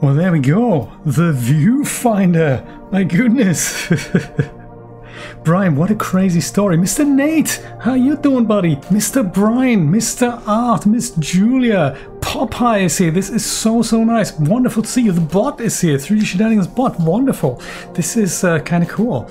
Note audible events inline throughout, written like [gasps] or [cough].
Well, there we go. The viewfinder. My goodness. [laughs] Brian, what a crazy story. Mr. Nate, how you doing, buddy? Mr. Brian, Mr. Art, Miss Julia, Popeye is here. This is so, so nice. Wonderful to see you. The bot is here. 3D Shenanigans bot. Wonderful. This is uh, kind of cool.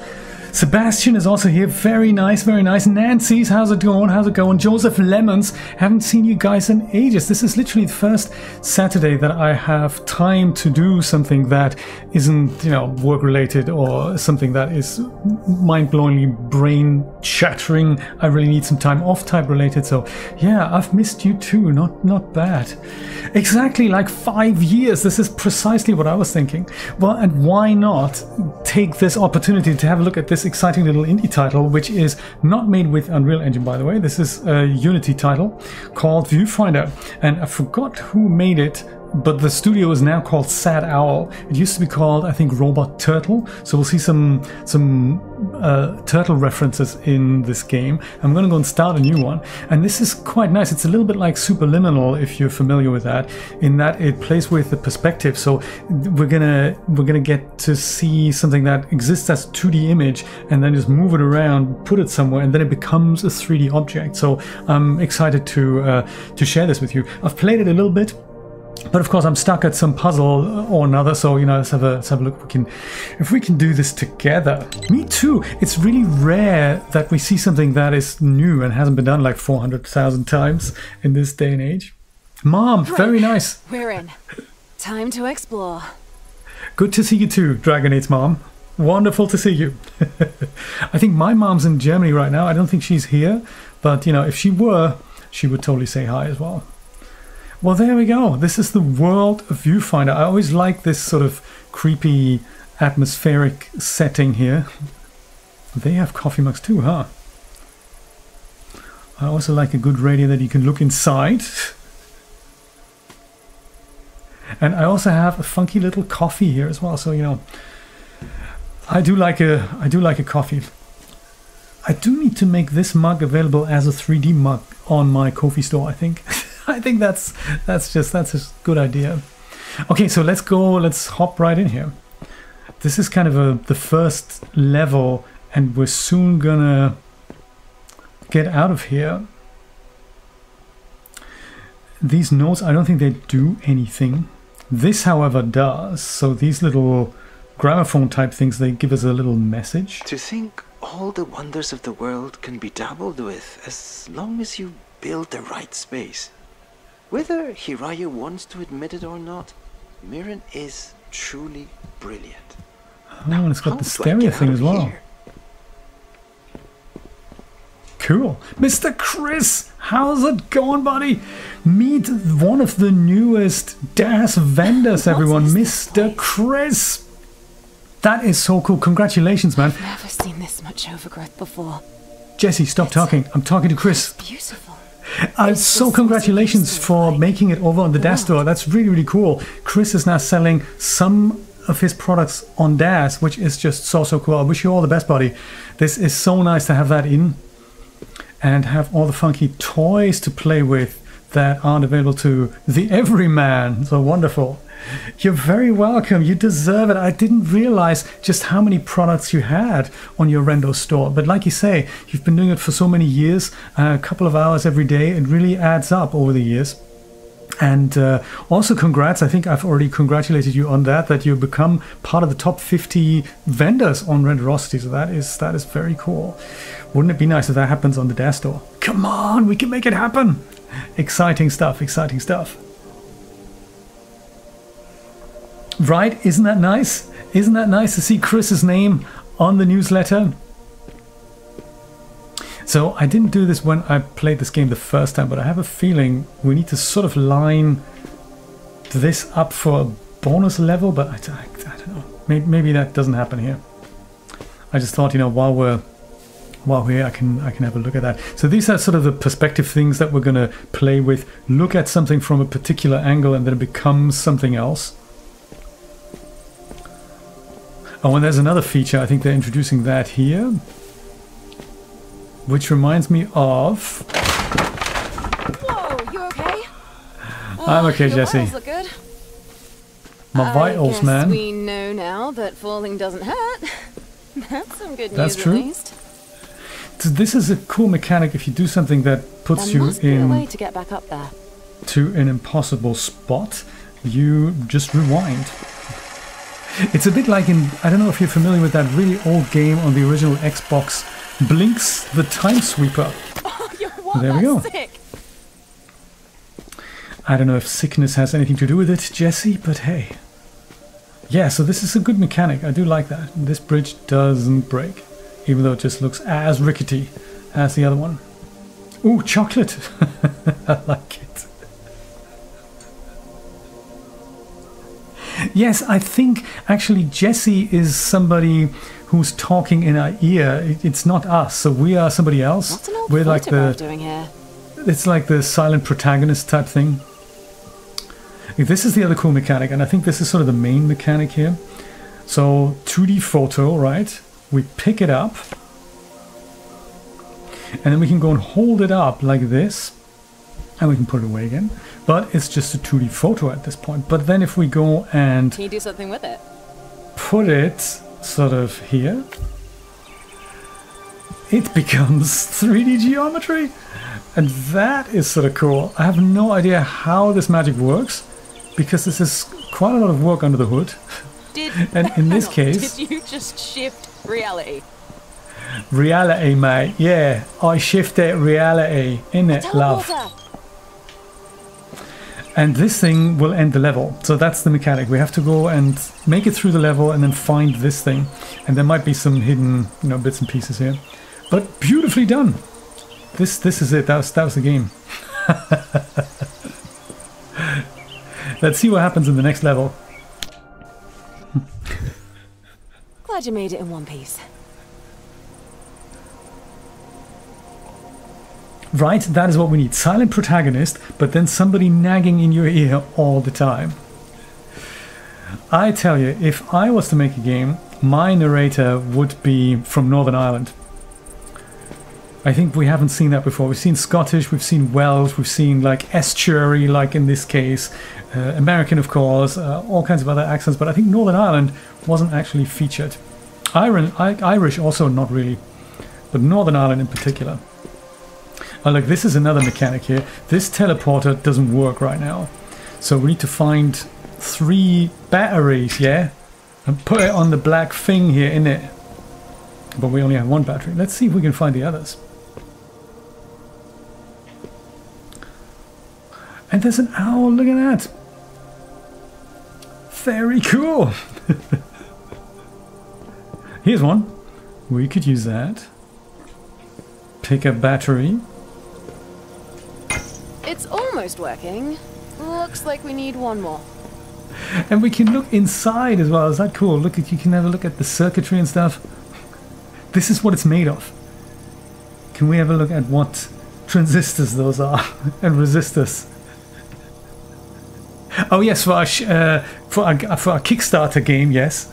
Sebastian is also here. Very nice, very nice. Nancy's, how's it going? How's it going? Joseph Lemons, haven't seen you guys in ages. This is literally the first Saturday that I have time to do something that isn't, you know, work related or something that is mind blowingly brain shattering. I really need some time off type related. So yeah, I've missed you too. Not not bad. Exactly like five years. This is precisely what I was thinking. Well, and why not take this opportunity to have a look at this exciting little indie title, which is not made with Unreal Engine, by the way. This is a Unity title called Viewfinder. And I forgot who made it but the studio is now called Sad Owl. It used to be called, I think, Robot Turtle. So we'll see some some uh, turtle references in this game. I'm going to go and start a new one, and this is quite nice. It's a little bit like Superliminal, if you're familiar with that, in that it plays with the perspective. So we're gonna we're gonna get to see something that exists as 2D image, and then just move it around, put it somewhere, and then it becomes a 3D object. So I'm excited to uh, to share this with you. I've played it a little bit but of course, I'm stuck at some puzzle or another, so you know, let's have a let's have a look. If we can, if we can do this together. Me too. It's really rare that we see something that is new and hasn't been done like 400,000 times in this day and age. Mom, right. very nice. We're in. Time to explore. Good to see you too, Dragonate's mom. Wonderful to see you. [laughs] I think my mom's in Germany right now. I don't think she's here, but you know, if she were, she would totally say hi as well. Well, there we go. This is the world of Viewfinder. I always like this sort of creepy atmospheric setting here. They have coffee mugs too, huh? I also like a good radio that you can look inside. [laughs] And I also have a funky little coffee here as well. So, you know, I do like a I do like a coffee. I do need to make this mug available as a 3D mug on my Ko-fi store, I think. [laughs] [laughs] I think that's that's just that's a good idea. Okay, so let's go. Let's hop right in here. This is kind of a the first level, and we're soon gonna get out of here. These notes, I don't think they do anything. This, however, does. So these little gramophone type things, they give us a little message. To think all the wonders of the world can be dabbled with as long as you build the right space. Whether Hiraya wants to admit it or not, Mirren is truly brilliant. Oh, now, and it's got the stereo thing as well. Here? Cool. Mr. Chris, how's it going, buddy? Meet one of the newest Daz vendors, everyone, Mr. Chris. That is so cool. Congratulations, man. I've never seen this much overgrowth before. Jesse, stop it's talking. I'm talking to Chris. beautiful. Uh, so congratulations for making it over on the Daz store. That's really, really cool. Chris is now selling some of his products on Daz, which is just so, so cool. I wish you all the best, buddy. This is so nice to have that in and have all the funky toys to play with that aren't available to the everyman. So wonderful. You're very welcome. You deserve it. I didn't realize just how many products you had on your Rendo store. But like you say, you've been doing it for so many years, uh, a couple of hours every day. It really adds up over the years. And uh, also, congrats. I think I've already congratulated you on that. That you become part of the top 50 vendors on Renderosity. So that is that is very cool. Wouldn't it be nice if that happens on the Daz store? Come on, we can make it happen. Exciting stuff. Exciting stuff. Right? Isn't that nice? Isn't that nice to see Chris's name on the newsletter? So I didn't do this when I played this game the first time, but I have a feeling we need to sort of line this up for a bonus level, but I, I, I don't know. Maybe, maybe that doesn't happen here. I just thought, you know, while we're while we're here, I can I can have a look at that. So these are sort of the perspective things that we're going to play with. Look at something from a particular angle, and then it becomes something else. Oh, and there's another feature. I think they're introducing that here, which reminds me of. Whoa, you okay? I'm okay, Your Jesse. look good. My I vitals, guess man. we know now that falling doesn't hurt. [laughs] That's some good That's news true. at least. So this is a cool mechanic. If you do something that puts There you must be a way to get back up there. to an impossible spot, you just rewind. It's a bit like in I don't know if you're familiar with that really old game on the original Xbox, Blinx the Time Sweeper. [laughs] Oh? There we go. sick. I don't know if sickness has anything to do with it, Jesse, but hey. Yeah, so this is a good mechanic. I do like that. This bridge doesn't break, even though it just looks as rickety as the other one. Ooh, chocolate! [laughs] I like it. Yes, I think actually Jesse is somebody who's talking in our ear. It's not us, so we are somebody else. What's an old We're like the doing here? it's like the silent protagonist type thing. This is the other cool mechanic, and I think this is sort of the main mechanic here. So 2D photo, right? We pick it up, and then we can go and hold it up like this, and we can put it away again. But it's just a 2D photo at this point. But then if we go and Can you do something with it? put it sort of here, it [laughs] becomes 3D geometry. And that is sort of cool. I have no idea how this magic works because this is quite a lot of work under the hood. Did [laughs] And in this [laughs] case- did you just shift reality? Reality, mate. Yeah, I shifted reality in it, love. And this thing will end the level. So that's the mechanic. We have to go and make it through the level and then find this thing. And there might be some hidden, you know, bits and pieces here. But beautifully done. This this is it. That was that was the game. [laughs] Let's see what happens in the next level. Glad you made it in one piece. Right, that is what we need. Silent protagonist, but then somebody nagging in your ear all the time. I tell you, if I was to make a game, my narrator would be from Northern Ireland. I think we haven't seen that before. We've seen Scottish, we've seen Welsh, we've seen like estuary, like in this case, uh, American, of course, uh, all kinds of other accents, but I think Northern Ireland wasn't actually featured. Irish also not really, but Northern Ireland in particular. Oh, look, this is another mechanic here. This teleporter doesn't work right now. So we need to find three batteries, yeah? And put it on the black thing here, in it. But we only have one battery. Let's see if we can find the others. And there's an owl, look at that. Very cool. [laughs] Here's one. We could use that. Pick a battery. It's almost working. Looks like we need one more. And we can look inside as well. Is that cool? Look at you can have a look at the circuitry and stuff. This is what it's made of. Can we have a look at what transistors those are [laughs] and resistors? Oh yes, for our uh, for our, for our Kickstarter game, yes.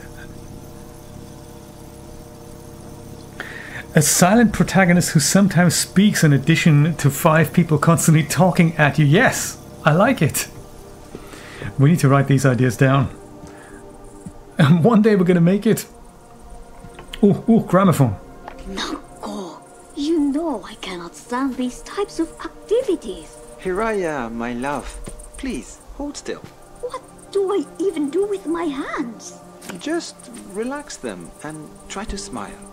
A silent protagonist who sometimes speaks in addition to five people constantly talking at you. Yes, I like it. We need to write these ideas down. And one day we're gonna make it. Oh, oh, gramophone. Nako, you know I cannot stand these types of activities. Hiraya, my love, please hold still. What do I even do with my hands? Just relax them and try to smile.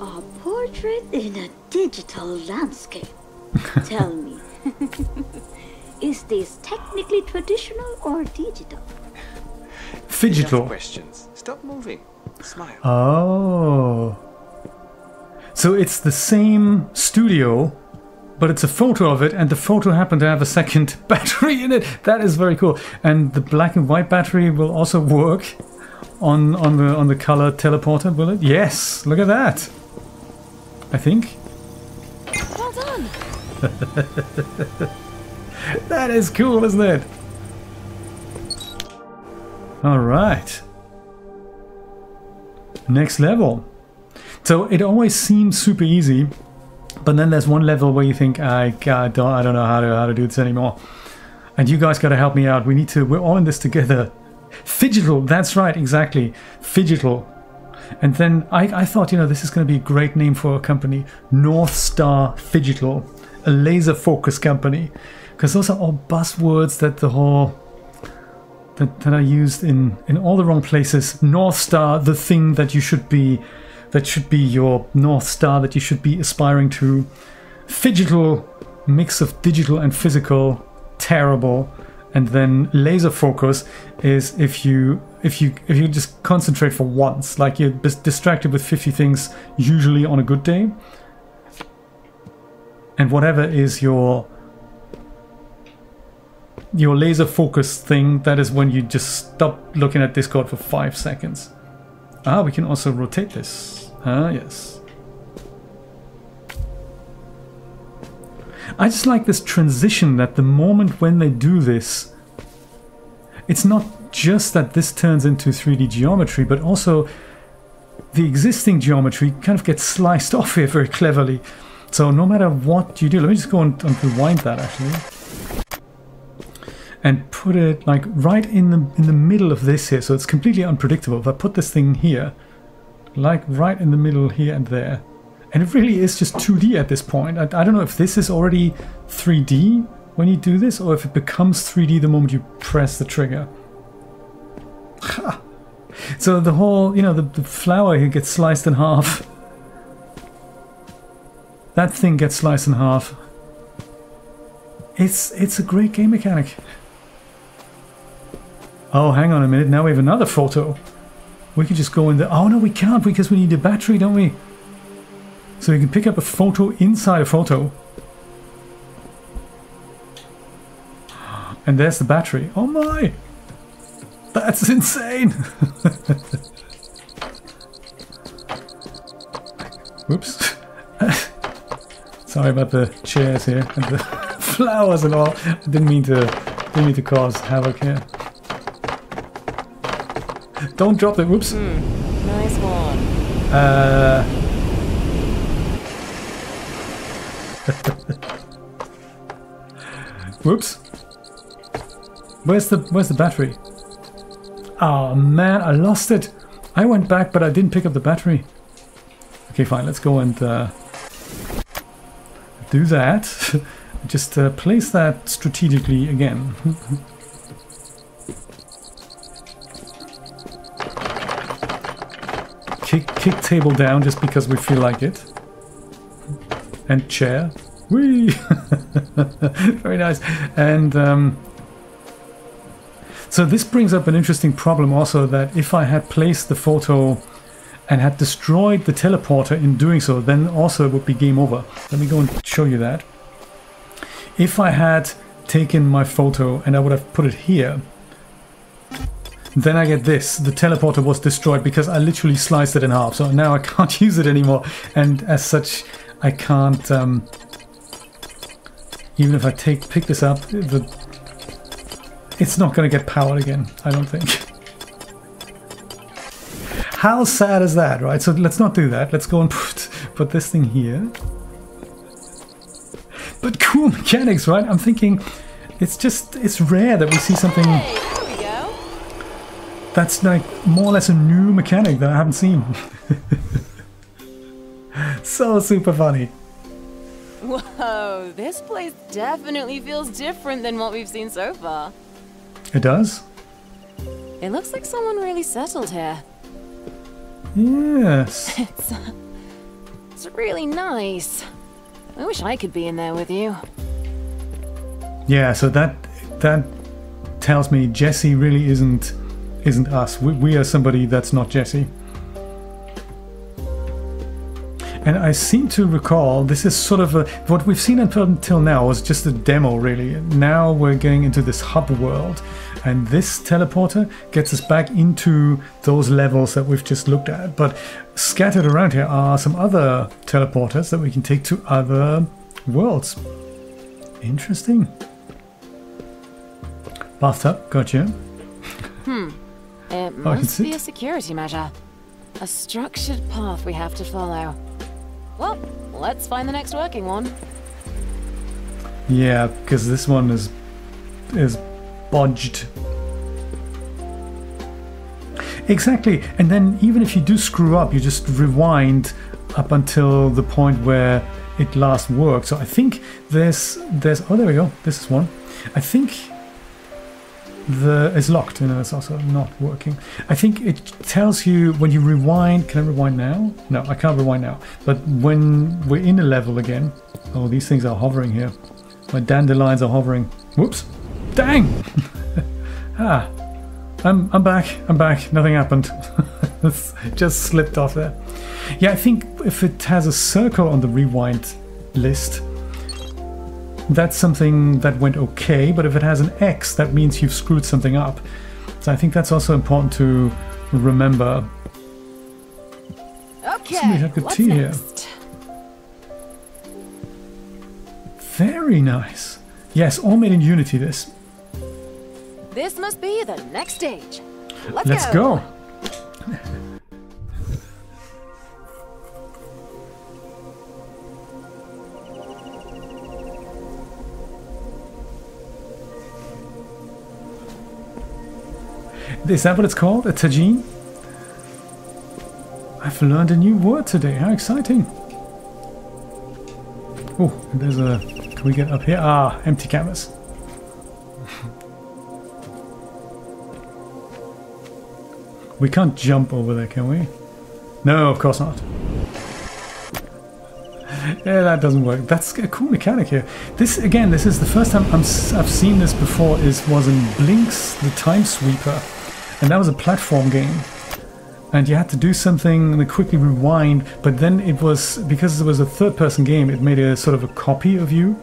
A portrait in a digital landscape. [laughs] Tell me, is this technically traditional or digital? Enough Phygital. questions. Stop moving. Smile. Oh. So it's the same studio, but it's a photo of it, and the photo happened to have a second [laughs] battery in it. That is very cool. And the black and white battery will also work on on the on the color teleporter, will it? Yes. Look at that. I think. Well done. [laughs] That is cool, isn't it? Alright. Next level. So it always seems super easy, but then there's one level where you think, I, God, don't, I don't know how to, how to do this anymore. And you guys got to help me out. We need to, we're all in this together. Phygital. that's right, exactly. Phygital. And then I, I thought, you know, this is going to be a great name for a company. North Star Phygital, a laser focus company. Because those are all buzzwords that the whole that, that are used in in all the wrong places. North Star, the thing that you should be, that should be your North Star that you should be aspiring to. Phygital, mix of digital and physical, terrible. And then laser focus is if you if you if you just concentrate for once, like you're dis- distracted with 50 things, usually on a good day. And whatever is your your laser focus thing, that is when you just stop looking at Discord for five seconds. Ah, we can also rotate this. Ah, yes. I just like this transition that the moment when they do this, it's not just that this turns into 3D geometry, but also the existing geometry kind of gets sliced [laughs] off here very cleverly. So no matter what you do, let me just go and, rewind that actually. And put it like right in the in the middle of this here. So it's completely unpredictable. If I put this thing here like right in the middle here and there and it really is just 2D at this point I, I don't know if this is already 3D when you do this or if it becomes 3D the moment you press the trigger so the whole you know the, the flower here gets sliced in half that thing gets sliced in half it's it's a great game mechanic Oh, hang on a minute. Now we have another photo. We can just go in there. Oh, no, we can't because we need a battery, don't we? So you can pick up a photo inside a photo. And there's the battery. Oh my! That's insane! [laughs] Whoops. [laughs] Sorry about the chairs here and the [laughs] flowers and all. I didn't mean to didn't mean to cause havoc here. Don't drop it. Whoops. Nice one. Uh. [laughs] Whoops. Where's the Where's the battery? Oh man, I lost it. I went back, but I didn't pick up the battery. Okay, fine. Let's go and uh, do that. [laughs] Just uh, place that strategically again. [laughs] kick kick table down just because we feel like it. And chair. Whee! [laughs] Very nice. And um, so this brings up an interesting problem also that if I had placed the photo and had destroyed the teleporter in doing so, then also it would be game over. Let me go and show you that. If I had taken my photo and I would have put it here, then I get this. The teleporter was destroyed because I literally sliced it in half. So now I [laughs] can't use it anymore. And as such, I can't... Um, even if I take pick this up, the, it's not going to get powered again, I don't think. How sad is that, right? So let's not do that. Let's go and [laughs] put, put this thing here. But cool mechanics, right? I'm thinking it's just, it's rare that we see something Hey, there we go. that's like more or less a new mechanic that I haven't seen. [laughs] [laughs] so super funny. Whoa, this place definitely feels different than what we've seen so far. It does? It looks like someone really settled here. Yes. [laughs] It's, uh, it's really nice. I wish I could be in there with you. Yeah, so that that tells me Jesse really isn't isn't us. We, we are somebody that's not Jesse. And I seem to recall this is sort of a, what we've seen until, now was just a demo, really. Now we're going into this hub world, and this teleporter gets us back into those levels that we've just looked at. But scattered around here are some other teleporters that we can take to other worlds. Interesting. Bathtub, gotcha. Hmm. It must be sit. a security measure. A structured path we have to follow. Well, let's find the next working one. Yeah, because this one is is bodged. Exactly, and then even if you do screw up, you just rewind up until the point where it last worked. So I think there's there's oh there we go. This is one. I think the it's locked. You know, it's also not working. I think it tells you when you rewind. Can I rewind now? No, I can't rewind now. But when we're in a level again, oh, these things are hovering here. My dandelions are hovering. Whoops! Dang! [laughs] ah, I'm I'm back. I'm back. Nothing happened. [laughs] Just slipped off there. Yeah, I think if it has a circle on the rewind list, that's something that went okay. But if it has an X, that means you've screwed something up. So I think that's also important to remember. Okay, Somebody had good tea here. next? Very nice. Yes, all made in Unity. This. This must be the next stage. Let's, Let's go. Is that what it's called? A tagine? I've learned a new word today. How exciting! Oh, there's a. Can we get up here? Ah, empty canvas. [laughs] We can't jump over there, can we? No, of course not. Yeah, that doesn't work. That's a cool mechanic here. This again, this is the first time I'm, s- I've seen this before. Is was in Blinx, the Time Sweeper, and that was a platform game. And you had to do something and quickly rewind. But then it was because it was a third-person game. It made a sort of a copy of you,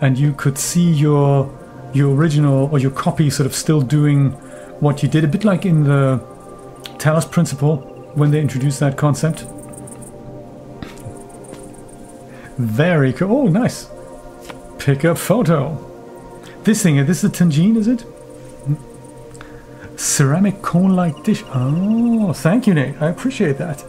and you could see your your original or your copy sort of still doing what you did. A bit like in the Talos Principle when they introduced that concept. Very cool. Oh, nice. Pick up photo. This thing, this is a tangine, is it? Ceramic cone-like dish. Oh, thank you, Nate. I appreciate that.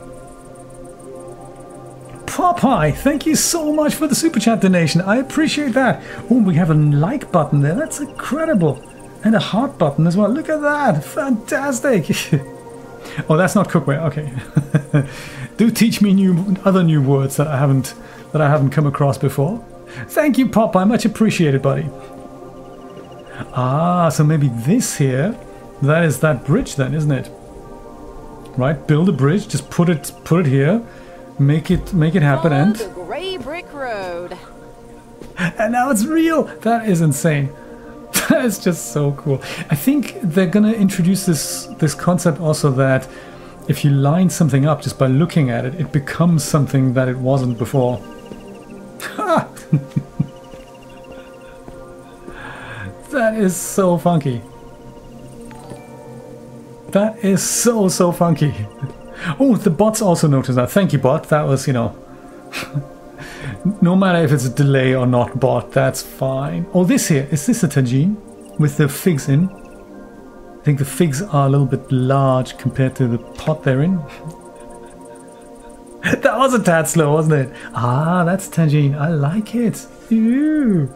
Popeye, thank you so much for the super chat donation. I appreciate that. Oh, we have a like button there. That's incredible. And a heart button as well. Look at that. Fantastic. [laughs] oh, that's not cookware. Okay. [laughs] Do teach me new other new words that I haven't that I haven't come across before. Thank you, Popeye. Much appreciated, buddy. Ah, so maybe this here, that is that bridge then, isn't it? Right, build a bridge, just put it put it here, make it make it happen Follow and the gray brick road. [laughs] and now it's real. That is insane. [laughs] That is just so cool. I think they're gonna introduce this this concept also that if you line something up just by looking at it, it becomes something that it wasn't before. Ha! [laughs] that is so funky. That is so so funky. Oh, the bots also noticed that. Thank you, bot. That was, you know, [laughs] no matter if it's a delay or not bot, that's fine. Oh, this here, is this a tangine with the figs in? I think the figs are a little bit large compared to the pot they're in. [laughs] that was a tad slow, wasn't it? Ah, that's tangine. I like it. Ew.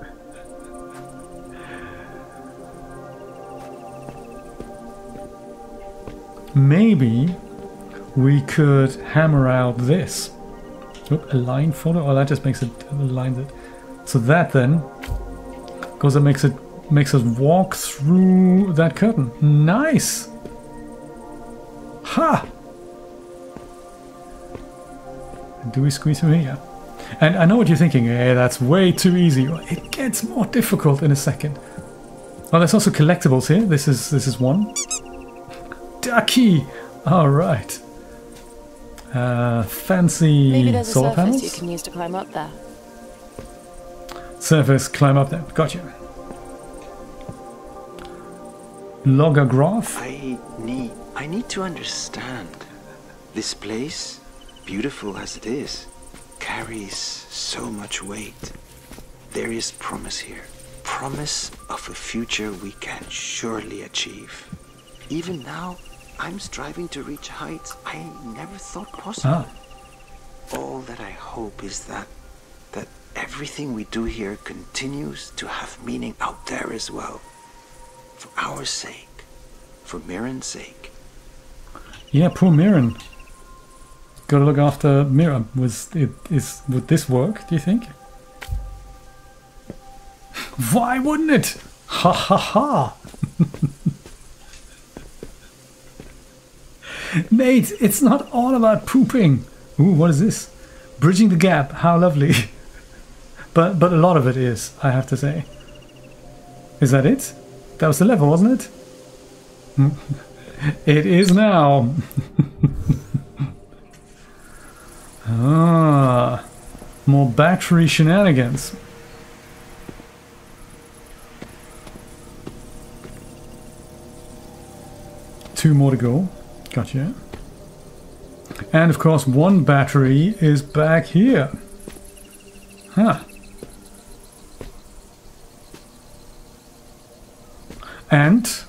Maybe we could hammer out this. Oop, a line photo? Oh, that just makes it aligns it. So that then because it makes it makes us walk through that curtain. Nice. Ha. Do we squeeze through here? And I know what you're thinking. Hey, that's way too easy. It gets more difficult in a second. Oh, there's also collectibles here. This is this is one. Ducky. All right. Uh, fancy Maybe there's a surface panels. you can use to climb up there. Surface, climb up there. Gotcha. Logger graph. I need I need to understand. This place, beautiful as it is, carries so much weight. There is promise here. Promise of a future we can surely achieve. Even now, I'm striving to reach heights I never thought possible. Ah, All that I hope is that that everything we do here continues to have meaning out there as well. For our sake, for Mirren's sake. yeah, poor Mirren. Got to look after Mirren. Was it is would this work? Do you think? Why wouldn't it? Ha ha ha! [laughs] Nate, it's not all about pooping. Ooh, what is this? Bridging the gap. How lovely. [laughs] but but a lot of it is, I have to say. Is that it? That was the level, wasn't it? [laughs] It is now. [laughs] ah, more battery shenanigans. Two more to go. Gotcha. And of course, one battery is back here. Huh. And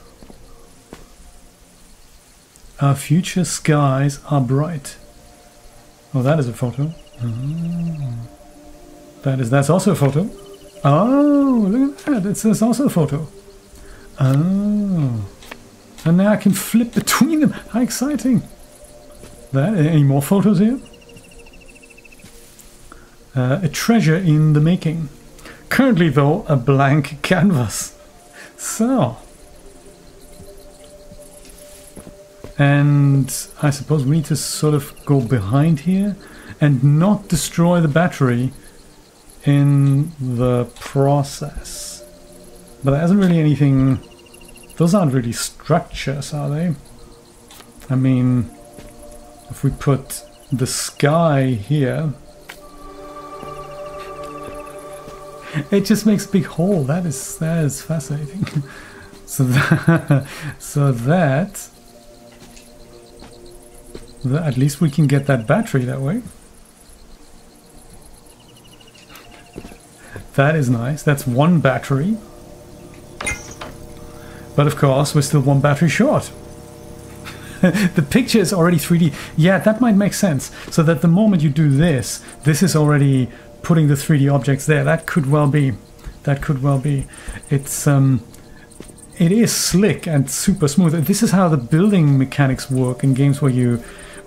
our future skies are bright. Oh, that is a photo. Oh. That is that's also a photo. Oh, look at that! It's, says also a photo. Oh, and now I can flip between them. [laughs] How exciting! That any more photos here? Uh, a treasure in the making. Currently, though, a blank [laughs] canvas. So, And I suppose we need to sort of go behind here and not destroy the battery in the process. But there isn't really anything... Those aren't really structures, are they? I mean, if we put the sky here... It just makes a big hole. That is that is fascinating. [laughs] so that, so that Th- At least we can get that battery that way. That is nice. That's one battery. But of course, we're still one battery short. [laughs] the picture is already 3D. Yeah, that might make sense. So that the moment you do this, this is already putting the 3D objects there. That could well be. That could well be. It's um, it is slick and super smooth. This is how the building mechanics work in games where you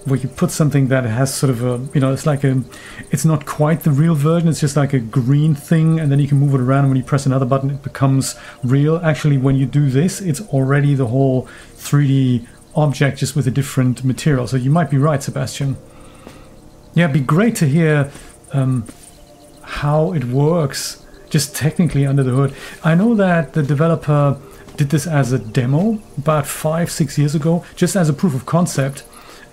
where you put something that has sort of a you know it's like a it's not quite the real version it's just like a green thing and then you can move it around and when you press another button it becomes real. Actually when you do this it's already the whole 3d object just with a different material. So you might be right sebastian. Yeah it'd be great to hear um, how it works just technically under the hood. I know that the developer did this as a demo about five six years ago just as a proof of concept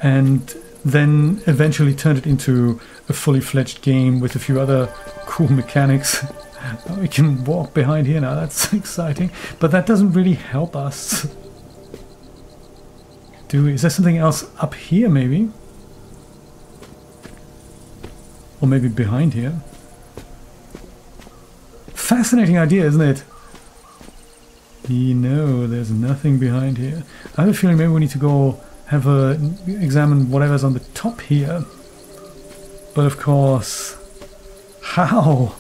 and then eventually turned it into a fully fledged game with a few other cool [laughs] mechanics. we can walk behind here now, that's [laughs] exciting. But that doesn't really help us. Do we? Is there something else up here maybe? Or maybe behind here? Fascinating idea, isn't it? You know, there's nothing behind here. I have a feeling maybe we need to go have uh, a examine whatever's on the top here. But of course, how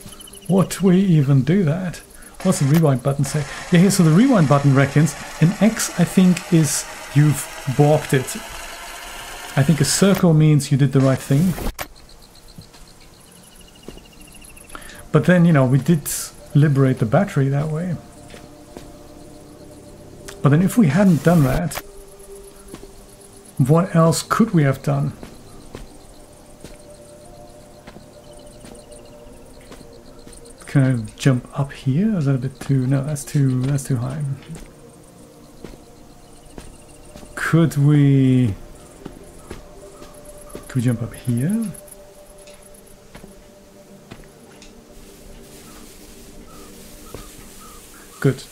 would we even do that? What's the rewind button say? Yeah, here, so the rewind button reckons an X, I think, is you've balked it. I think a circle means you did the right thing. But then, you know, we did liberate the battery that way. But then if we hadn't done that, what else could we have done? Can I jump up here? Is that a bit too... No, that's too... That's too high. Could we... Could we jump up here? Good.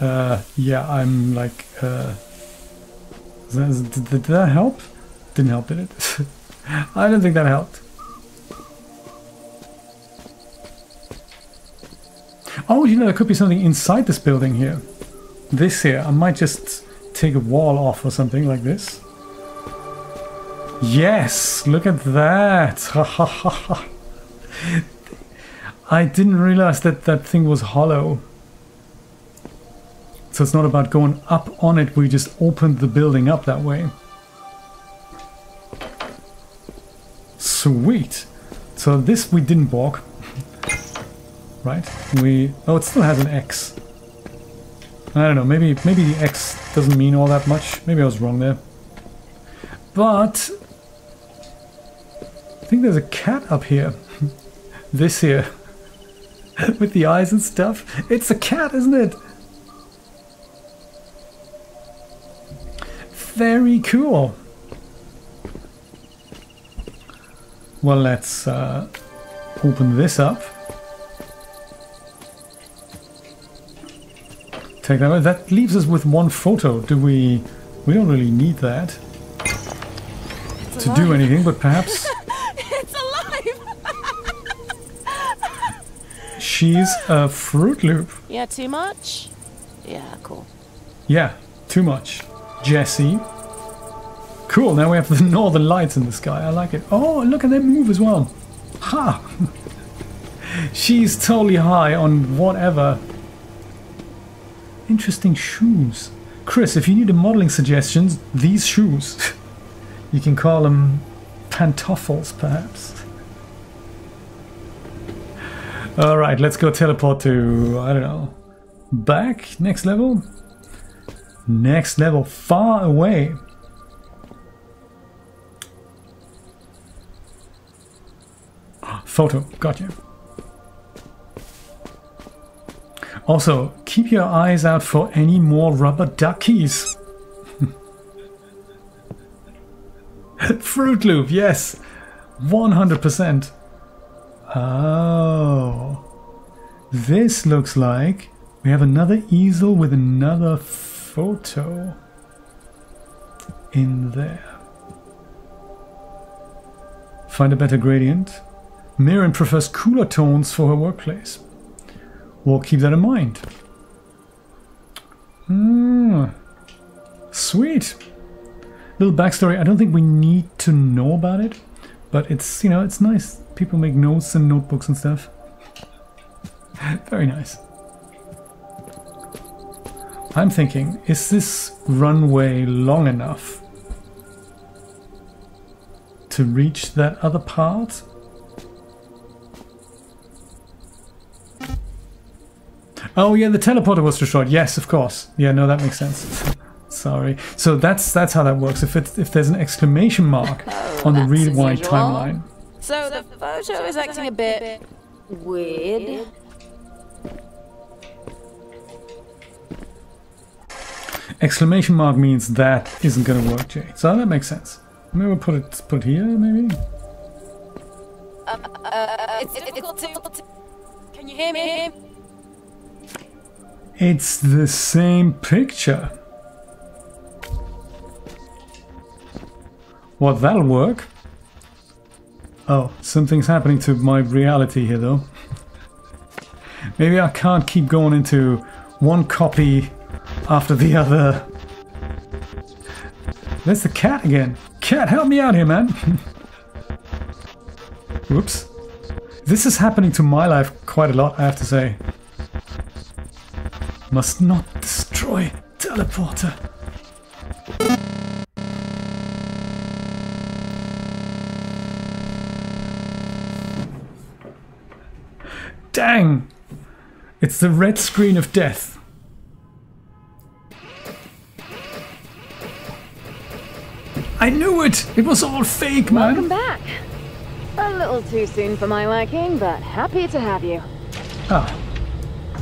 Uh, yeah, I'm like, uh, did, did that help? Didn't help, did it? [laughs] I don't think that helped. Oh, you know, there could be something inside this building here. This here. I might just take a wall off or something like this. Yes, look at that. Ha ha ha ha! I didn't realize that that thing was hollow. So it's not about going up on it, we just opened the building up that way. Sweet. So this we didn't balk. [laughs] right? We oh it still has an X. I don't know, maybe maybe the X doesn't mean all that much. Maybe I was wrong there. But I think there's a cat up here. [laughs] this here. [laughs] With the eyes and stuff. It's a cat, isn't it? Very cool. Well, let's uh, open this up. Take that away. That leaves us with one photo. Do we... We don't really need that It's to alive. do anything, but perhaps [laughs] It's alive! [laughs] she's a Fruit Loop. yeah, too much? Yeah, cool. Yeah, too much. Jesse. Cool, now we have the [laughs] northern lights in the sky. I like it. Oh, look at them move as well. Ha! [laughs] She's totally high on whatever. Interesting shoes. Chris, if you need a modeling suggestions, these shoes. [laughs] you can call them pantoffles, perhaps. Alright, let's go teleport to, I don't know, back? Next level? Next level, far away. Photo, got you. Also, keep your eyes out for any more rubber duckies. [laughs] Fruit Loop, yes. 100%. Oh. This looks like we have another easel with another photo in there. Find a better gradient. Mirren prefers cooler tones for her workplace. We'll keep that in mind. Hmm. Sweet. Little backstory. I don't think we need to know about it, but it's, you know, it's nice. People make notes and notebooks and stuff. [laughs] Very nice. I'm thinking, is this runway long enough to reach that other part? Oh yeah, the teleporter was destroyed. Yes, of course. Yeah, no, that makes sense. Sorry. So that's that's how that works. If it if there's an exclamation mark oh, on the that's rewind timeline, So the photo is acting a bit weird. Exclamation mark means that isn't going to work, Jay. So that makes sense. Maybe we'll put it put it here, maybe. Uh, it's difficult to. Can you hear me? It's the same picture. Well, that'll work. Oh, something's happening to my reality here, though. [laughs] Maybe I can't keep going into one copy after the other. There's the cat again. Cat, help me out here, man. [laughs] Whoops. This is happening to my life quite a lot, I have to say. Must not destroy teleporter. Dang! It's the red screen of death. I knew it! It was all fake, man! Welcome back. A little too soon for my liking, but happy to have you. Ah.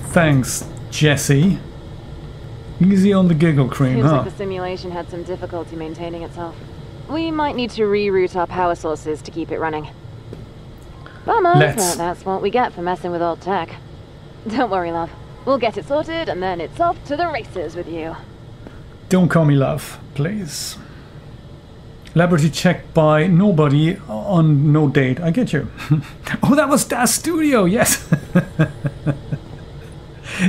Thanks, Jesse. Easy on the giggle cream, Seems huh? like the simulation had some difficulty maintaining itself. we might need to reroute our power sources to keep it running. Bummer, Let's. but that's what we get for messing with old tech. Don't worry, love. We'll get it sorted, and then it's off to the races with you. Don't call me love, please. Laboratory checked by nobody on no date. I get you. [laughs] oh, that was Daz Studio, yes. [laughs]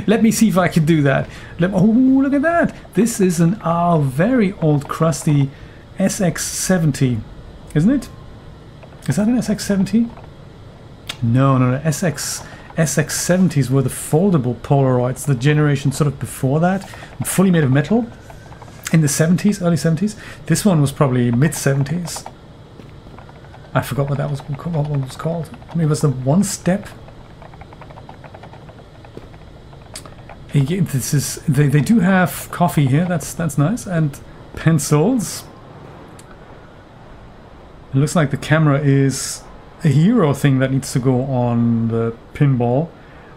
Let me see if I can do that. Let, oh, look at that. This is an uh, very old, crusty SX70, isn't it? Is that an SX70? No, no, no. SX SX70s were the foldable Polaroids, the generation sort of before that, fully made of metal in the 70s, early 70s. This one was probably mid 70s. I forgot what that was what it was called. Maybe it was the one step. This is they, they do have coffee here. That's that's nice and pencils. It looks like the camera is a hero thing that needs to go on the pinball.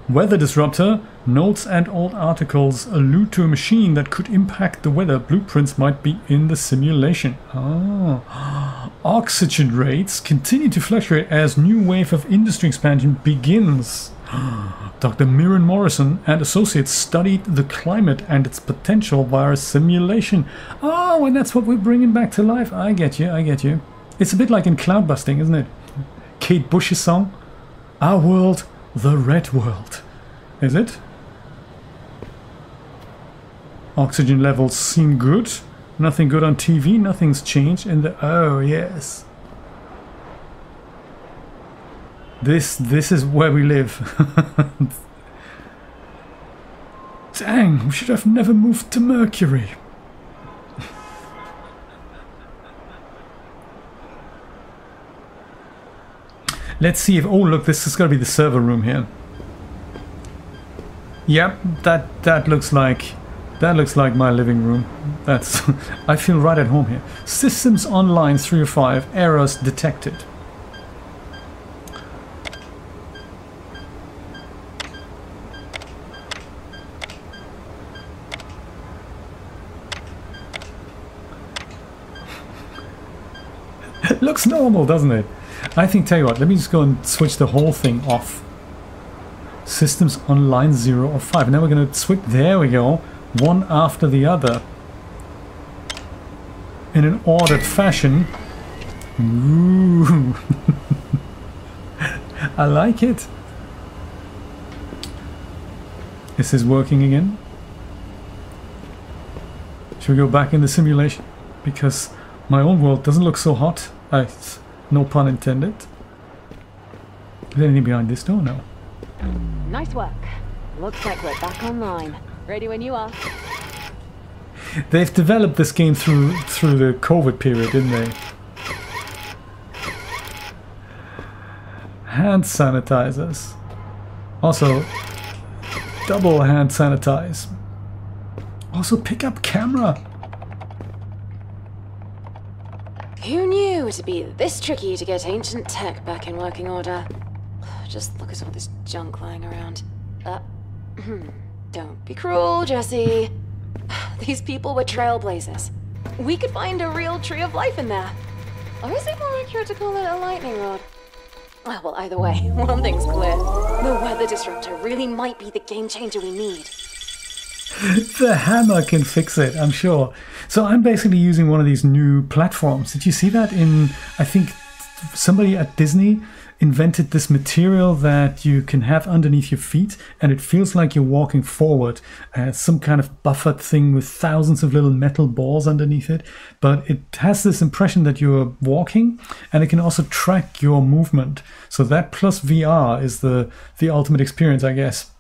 Weather disruptor. Notes and old articles allude to a machine that could impact the weather. Blueprints might be in the simulation. Ah. [gasps] Oxygen rates continue to fluctuate as new wave of industry expansion begins. [gasps] Dr. Mirren Morrison and associates studied the climate and its potential via simulation. Oh, and that's what we're bringing back to life. I get you, I get you. It's a bit like in Cloudbusting, isn't it? Kate Bush's song. Our world, the red world. Is it? Oxygen levels seem good. Nothing good on TV, nothing's changed in the... Oh, yes. This, this is where we live. [laughs] Dang, we should have never moved to Mercury. Let's see if... Oh, look, this is going to be the server room here. Yep, that that looks like that looks like my living room. That's [laughs] I feel right at home here. Systems online 305 errors detected. [laughs] It looks normal, doesn't it? I think, tell you what, let me just go and switch the whole thing off. Systems on line 0 or 5. Now we're going to switch, there we go, one after the other. In an ordered fashion. Ooh. [laughs] I like it. Is this is working again? Should we go back in the simulation? Because my own world doesn't look so hot. I, no pun intended. Is there anything behind this door? No. Nice work. Looks like we're back online. Ready when you are. They've developed this game through through the COVID period, didn't they? Hand sanitizers. Also, double hand sanitize. Also, pick up camera. Who knew it'd be this tricky to get ancient tech back in working order? [sighs] Just look at all this junk lying around. Uh, don't be cruel, Jesse. [sighs] These people were trailblazers. We could find a real tree of life in there. Or is it more accurate to call it a lightning rod? Ah, well, either way, [laughs] one thing's clear. The weather disruptor really might be the game changer we need. [laughs] the hammer can fix it, I'm sure. So I'm basically using one of these new platforms. Did you see that in, I think, somebody at Disney invented this material that you can have underneath your feet and it feels like you're walking forward. Uh, some kind of buffered thing with thousands of little metal balls underneath it. But it has this impression that you're walking and it can also track your movement. So that plus VR is the, the ultimate experience, I guess.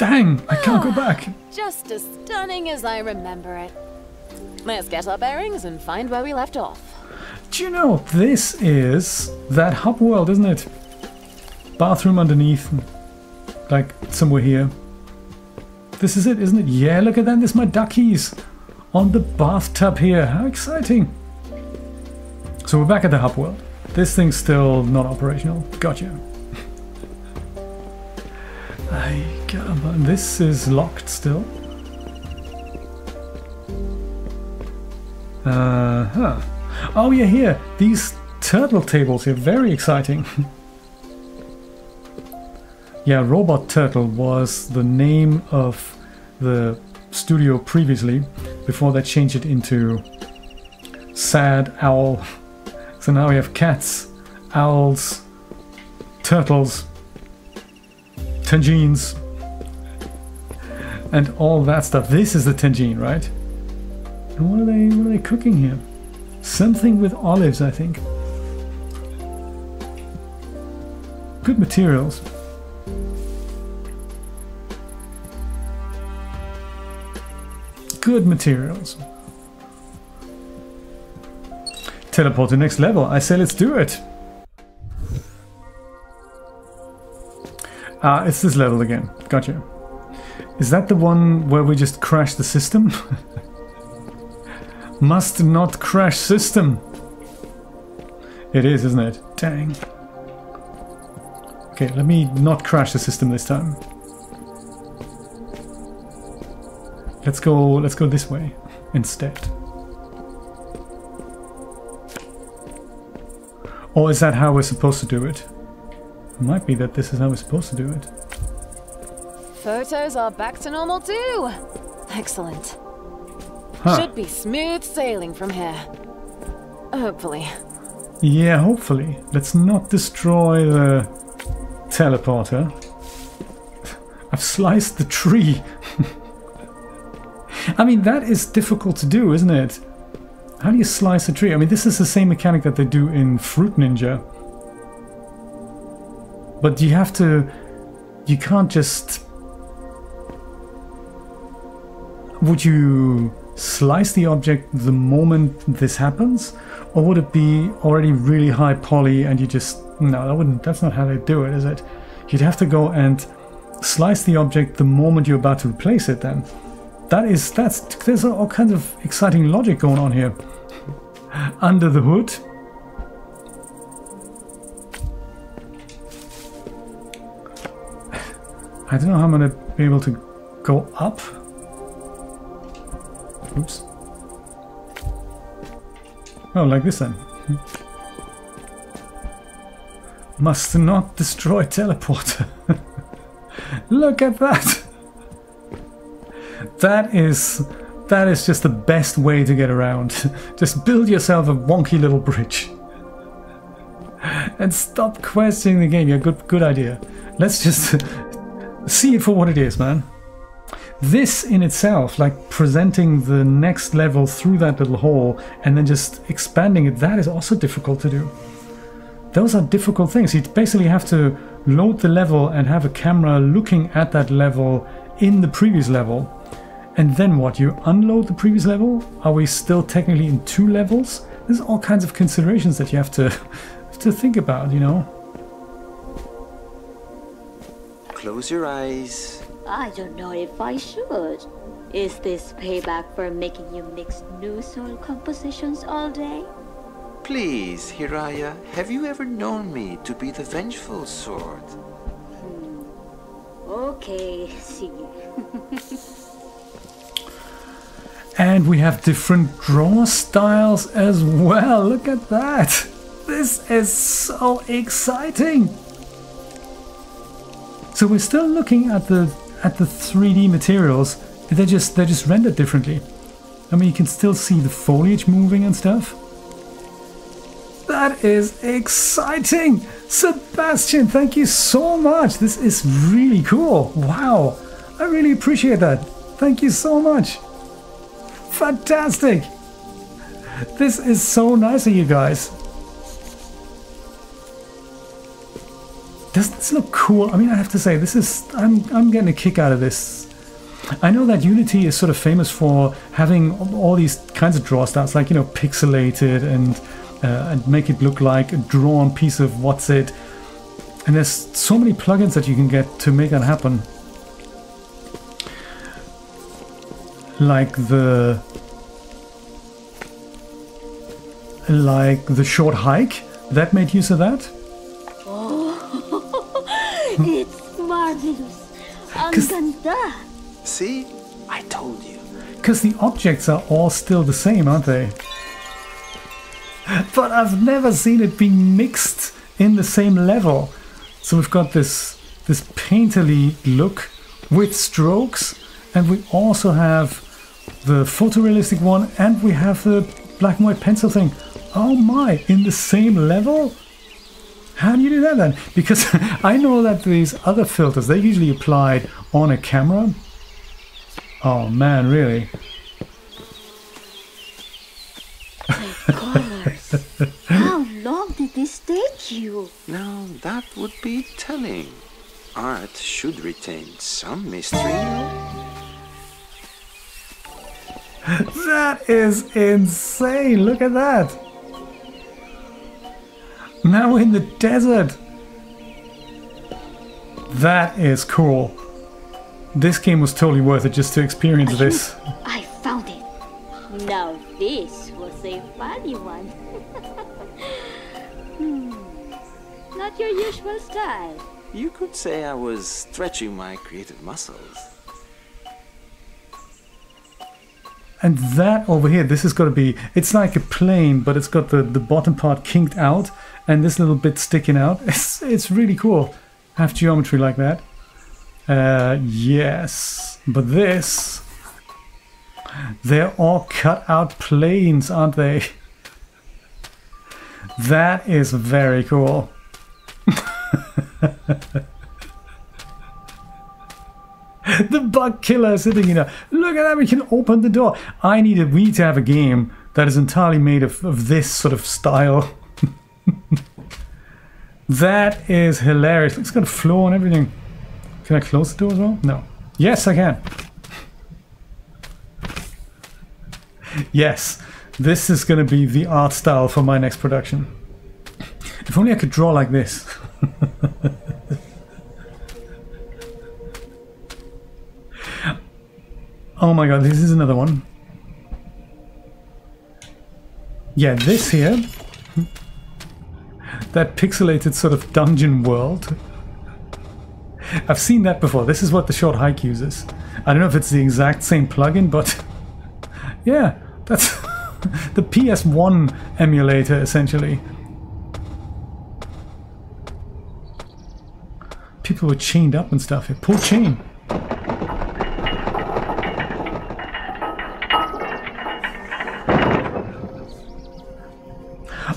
Dang, I can't go ah, back. Just as stunning as I remember it. Let's get our bearings and find where we left off. Do you know, this is that hub world, isn't it? Bathroom underneath, like somewhere here. This is it, isn't it? Yeah, look at that, there's my duckies on the bathtub here. How exciting. So we're back at the hub world. This thing's still not operational. Gotcha. I got this is locked still. Uh huh. Oh yeah, here these turtle tables here, very exciting. [laughs] yeah, Robot Turtle was the name of the studio previously, before they changed it into Sad Owl. [laughs] So now we have cats, owls, turtles, tangines, and all that stuff. This is the tangine, right? And what are they what are they cooking here? Something with olives, I think. Good materials. Good materials. Teleport to next level. I say let's do it. Ah, it's this level again. Gotcha. Is that the one where we just crash the system? [laughs] Must not crash system. It is, isn't it? Dang. Okay, let me not crash the system this time. Let's go let's go this way instead. Or is that how we're supposed to do it? Might be that this is how we're supposed to do it. Photos are back to normal too. Excellent. Huh. Should be smooth sailing from here. Hopefully. Yeah, hopefully. Let's not destroy the teleporter. I've sliced the tree. [laughs] I mean, that is difficult to do, isn't it? How do you slice a tree? I mean, this is the same mechanic that they do in Fruit Ninja. But you have to... You can't just... Would you slice the object the moment this happens? Or would it be already really high poly and you just... No, that wouldn't... That's not how they do it, is it? You'd have to go and slice the object the moment you're about to replace it then. That is... That's... There's all kinds of exciting logic going on here. Under the hood. I don't know how I'm gonna be able to go up. Oops. Oh, like this then. [laughs] Must not destroy teleporter. [laughs] Look at that. [laughs] That is that is just the best way to get around. just build yourself a wonky little bridge. And stop questioning the game. Yeah, good good idea. Let's just see it for what it is, man. This in itself, like presenting the next level through that little hole and then just expanding it, that is also difficult to do. Those are difficult things. You basically have to load the level and have a camera looking at that level in the previous level. And then what? You unload the previous level? Are we still technically in two levels? There's all kinds of considerations that you have to [laughs] to think about, you know. Close your eyes. I don't know if I should. Is this payback for making you mix new soil compositions all day? Please, Hiraya, have you ever known me to be the vengeful sort? Hmm. Okay, see. [laughs] And we have different draw styles as well. Look at that. This is so exciting. So we're still looking at the at the 3D materials. They're just they're just rendered differently. I mean, you can still see the foliage moving and stuff. That is exciting! Sebastian, thank you so much. This is really cool. Wow. I really appreciate that. Thank you so much. Fantastic! This is so nice of you guys. Doesn't this look cool? I mean, I have to say, this is I'm I'm getting a kick out of this. I know that Unity is sort of famous for having all these kinds of draw styles, like you know, pixelated and uh, and make it look like a drawn piece of what's it. And there's so many plugins that you can get to make that happen. Like the like the short hike that made use of that. It's marvelous. Encanta. See? I told you. Because the objects are all still the same, aren't they? but I've never seen it being mixed in the same level. So we've got this this painterly look with strokes, and we also have the photorealistic one, and we have the black and white pencil thing. Oh my, in the same level? How do you do that then? Because [laughs] I know that these other filters, they're usually applied on a camera. Oh man, really? [laughs] Colors. How long did this take you? Now, that would be telling. Art should retain some mystery. That is insane. Look at that. Now we're in the desert. That is cool. This game was totally worth it just to experience this. I found it. Now this was a funny one. [laughs] hmm. Not your usual style. You could say I was stretching my creative muscles. And that over here, this has got to be, it's like a plane, but it's got the, the bottom part kinked out and this little bit sticking out. It's, it's really cool. Have geometry like that. Uh, yes, but this, they're all cut out planes, aren't they? That is very cool. [laughs] the bug killer sitting you know look at that we can open the door i need a we need to have a game that is entirely made of, of this sort of style [laughs] that is hilarious. It's got a floor and everything. Can i close the door as well? No. Yes i can. [laughs] Yes. This is going to be the art style for my next production. If only i could draw like this. [laughs] Oh my god, this is another one. Yeah, this here. That pixelated sort of dungeon world. I've seen that before. This is what the short hike uses. I don't know if it's the exact same plugin, but [laughs] yeah, that's [laughs] the PS1 emulator essentially. People were chained up and stuff. Here. Pull chain.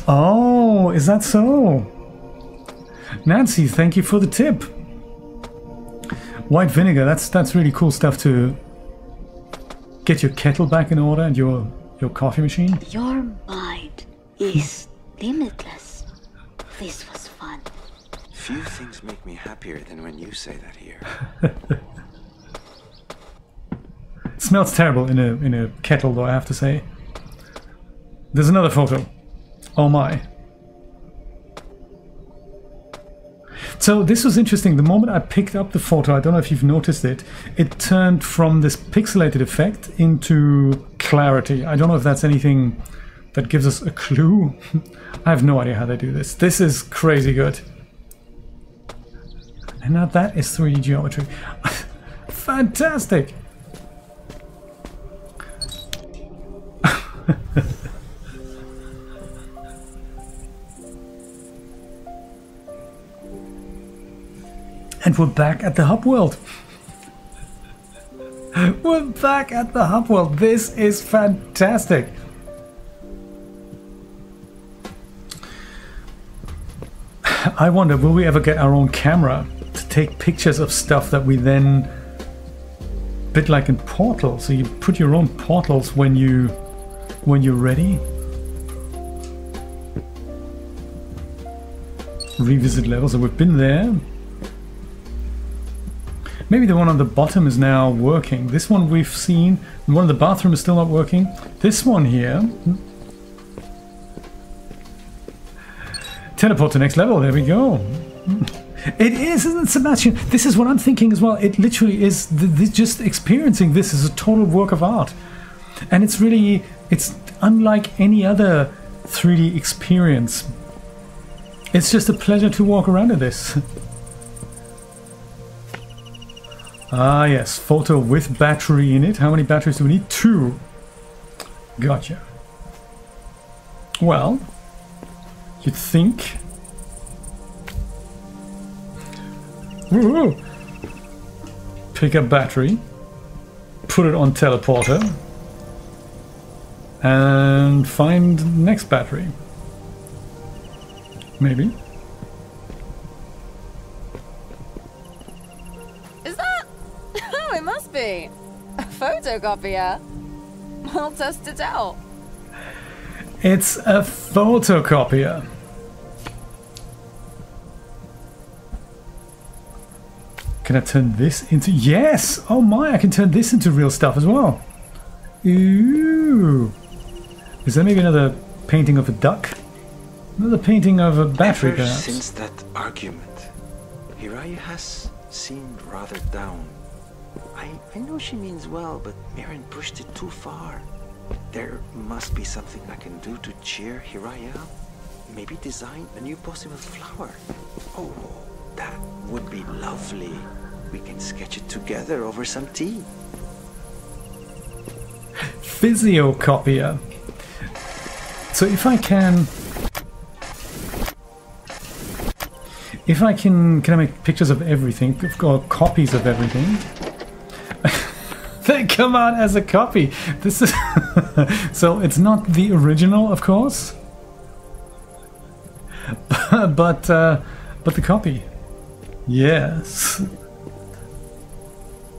Oh, is that so? Nancy, thank you for the tip. White vinegar, that's that's really cool stuff to get your kettle back in order and your your coffee machine. Your mind is limitless. This was fun. Few things make me happier than when you say that here. [laughs] It smells terrible in a in a kettle though, I have to say. There's another photo. Oh my. So this was interesting. The moment I picked up the photo, I don't know if you've noticed it, it turned from this pixelated effect into clarity. I don't know if that's anything that gives us a clue. [laughs] I have no idea how they do this. This is crazy good. And now that is 3D geometry. [laughs] Fantastic! [laughs] And we're back at the hub world. we're back at the hub world. This is fantastic. I wonder, will we ever get our own camera to take pictures of stuff that we then bit like in Portal. So you put your own portals when you when you're ready. Revisit levels. So we've been there. Maybe the one on the bottom is now working. This one we've seen. The one in the bathroom is still not working. This one here. Teleport to next level. There we go. Hmm. It is, isn't it, Sebastian? This is what I'm thinking as well. It literally is just experiencing this is a total work of art. And it's really, it's unlike any other 3D experience. It's just a pleasure to walk around in this. [laughs] Ah, yes, photo with battery in it. How many batteries do we need? Two. Gotcha. Well, You'd think. Ooh. Pick up battery. Put it on teleporter. And find next battery. Maybe. It must be. A photocopier. Eh? I'll test it out. It's a photocopier. Can I turn this into... Yes! Oh my, I can turn this into real stuff as well. Ooh. Is there maybe another painting of a duck? Another painting of a battery, Ever perhaps? since that argument, Hiraya has seemed rather down. I, I know she means well, but Mirren pushed it too far. There must be something I can do to cheer Hiraya up. Maybe design a new possible flower. Oh, that would be lovely. We can sketch it together over some tea. Physiocopier. So if I can... If I can... Can I make pictures of everything? Got copies of everything. [laughs] they come out as a copy. This is... [laughs] so it's not the original, of course. [laughs] but, uh, but the copy. Yes.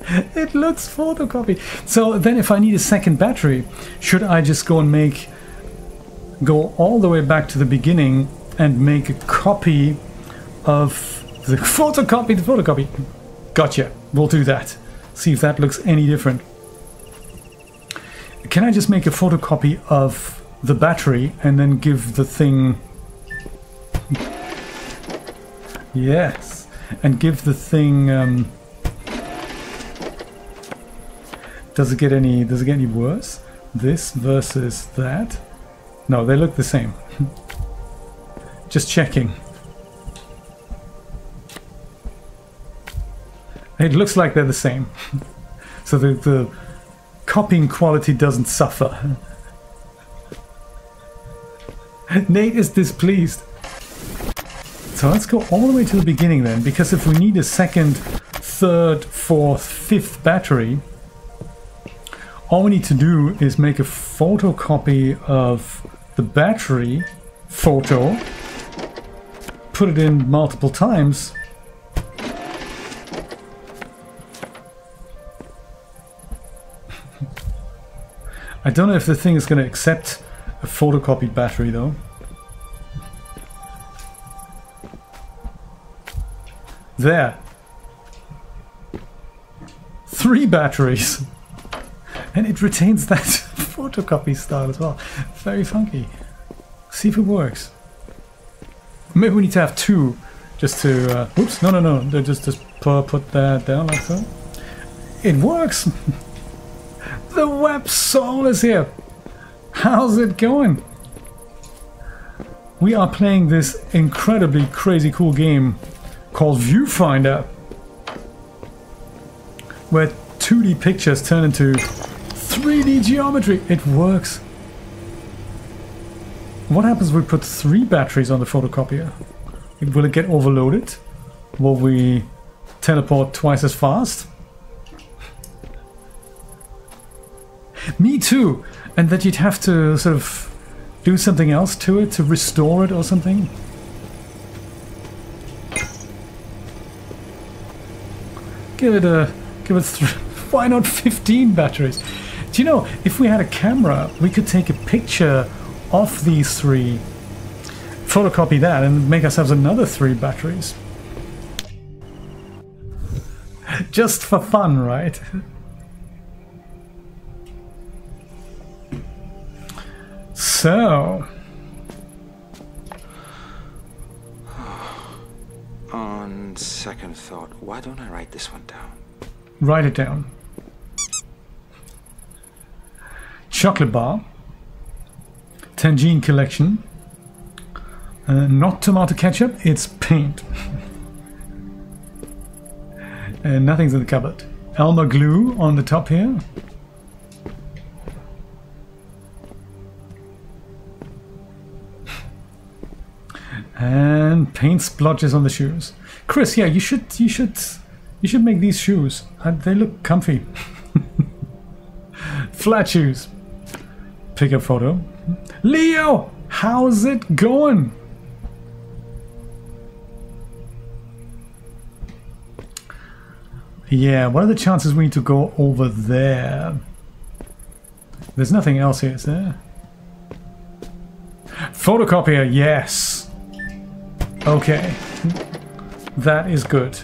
It looks photocopy. So then if I need a second battery, should I just go and make go all the way back to the beginning and make a copy of the photocopy the photocopy? Gotcha. We'll do that. See if that looks any different. Can I just make a photocopy of the battery and then give the thing Yes. And give the thing um, Does it get any does it get any worse? This versus that? No, they look the same. [laughs] Just checking. It looks like they're the same. [laughs] so the, the copying quality doesn't suffer. [laughs] Nate is displeased. So let's go all the way to the beginning then, because if we need a second, third, fourth, fifth battery, all we need to do is make a photocopy of the battery photo, put it in multiple times, I don't know if the thing is going to accept a photocopied battery though. There. Three batteries. [laughs] And it retains that [laughs] photocopy style as well. Very funky. See if it works. Maybe we need to have two just to... Uh, oops, no, no, no. Just, just put, put that down like so. It works! [laughs] the WebSoul is here! How's it going? We are playing this incredibly crazy cool game called Viewfinder where 2D pictures turn into 3D geometry. It works. What happens if we put three batteries on the photocopier? Will it get overloaded? Will we teleport twice as fast? Me too. And that you'd have to sort of do something else to it to restore it or something? Give it a give it [laughs] why not 15 batteries? Do you know if we had a camera, we could take a picture of these three, photocopy that, and make ourselves another three batteries. Just for fun, right? [laughs] So, On second thought, why don't I write this one down? write it down. Chocolate bar, Tangine collection, uh, not tomato ketchup, it's paint. and [laughs] nothing's in the cupboard. Elmer glue on the top here. And paint splotches on the shoes. Chris, yeah, you should you should you should make these shoes. Uh, They look comfy. [laughs] Flat shoes. Pick a photo. Leo, how's it going? Yeah, what are the chances we need to go over there? There's nothing else here, is there? Photocopier, yes. Okay. That is good.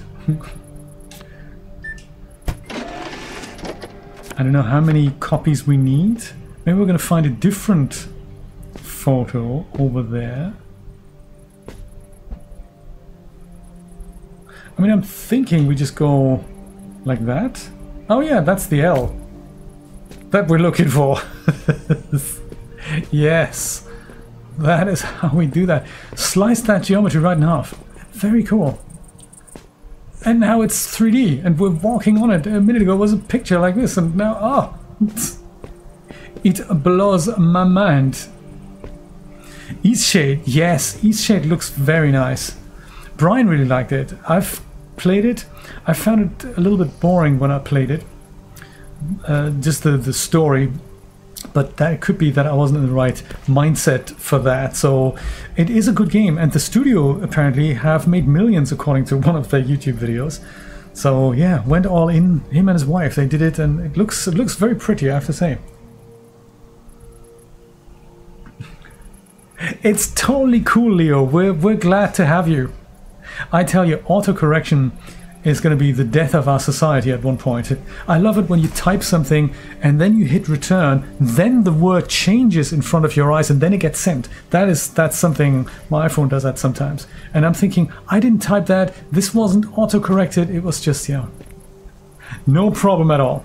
I don't know how many copies we need. Maybe we're going to find a different photo over there. I mean, I'm thinking we just go like that. Oh yeah, that's the L that we're looking for. [laughs] yes, that is how we do that. Slice that geometry right in half. Very cool. And now it's 3D, and we're walking on it. A minute ago was a picture like this, and now, oh, [laughs] it blows my mind. Eastshade, yes, Eastshade looks very nice. Brian really liked it. I've played it. I found it a little bit boring when I played it. Uh, just the, the story, but that could be that I wasn't in the right mindset for that. So it is a good game, and the studio apparently have made millions according to one of their YouTube videos. So yeah, went all in. Him and his wife, they did it, and it looks it looks very pretty. I have to say. [laughs] It's totally cool, Leo. We're we're glad to have you. I tell you, autocorrection is going to be the death of our society at one point. I love it when you type something and then you hit return, then the word changes in front of your eyes and then it gets sent. That is that's something my iPhone does that sometimes. And I'm thinking, I didn't type that. This wasn't auto-corrected. It was just, yeah. No problem at all.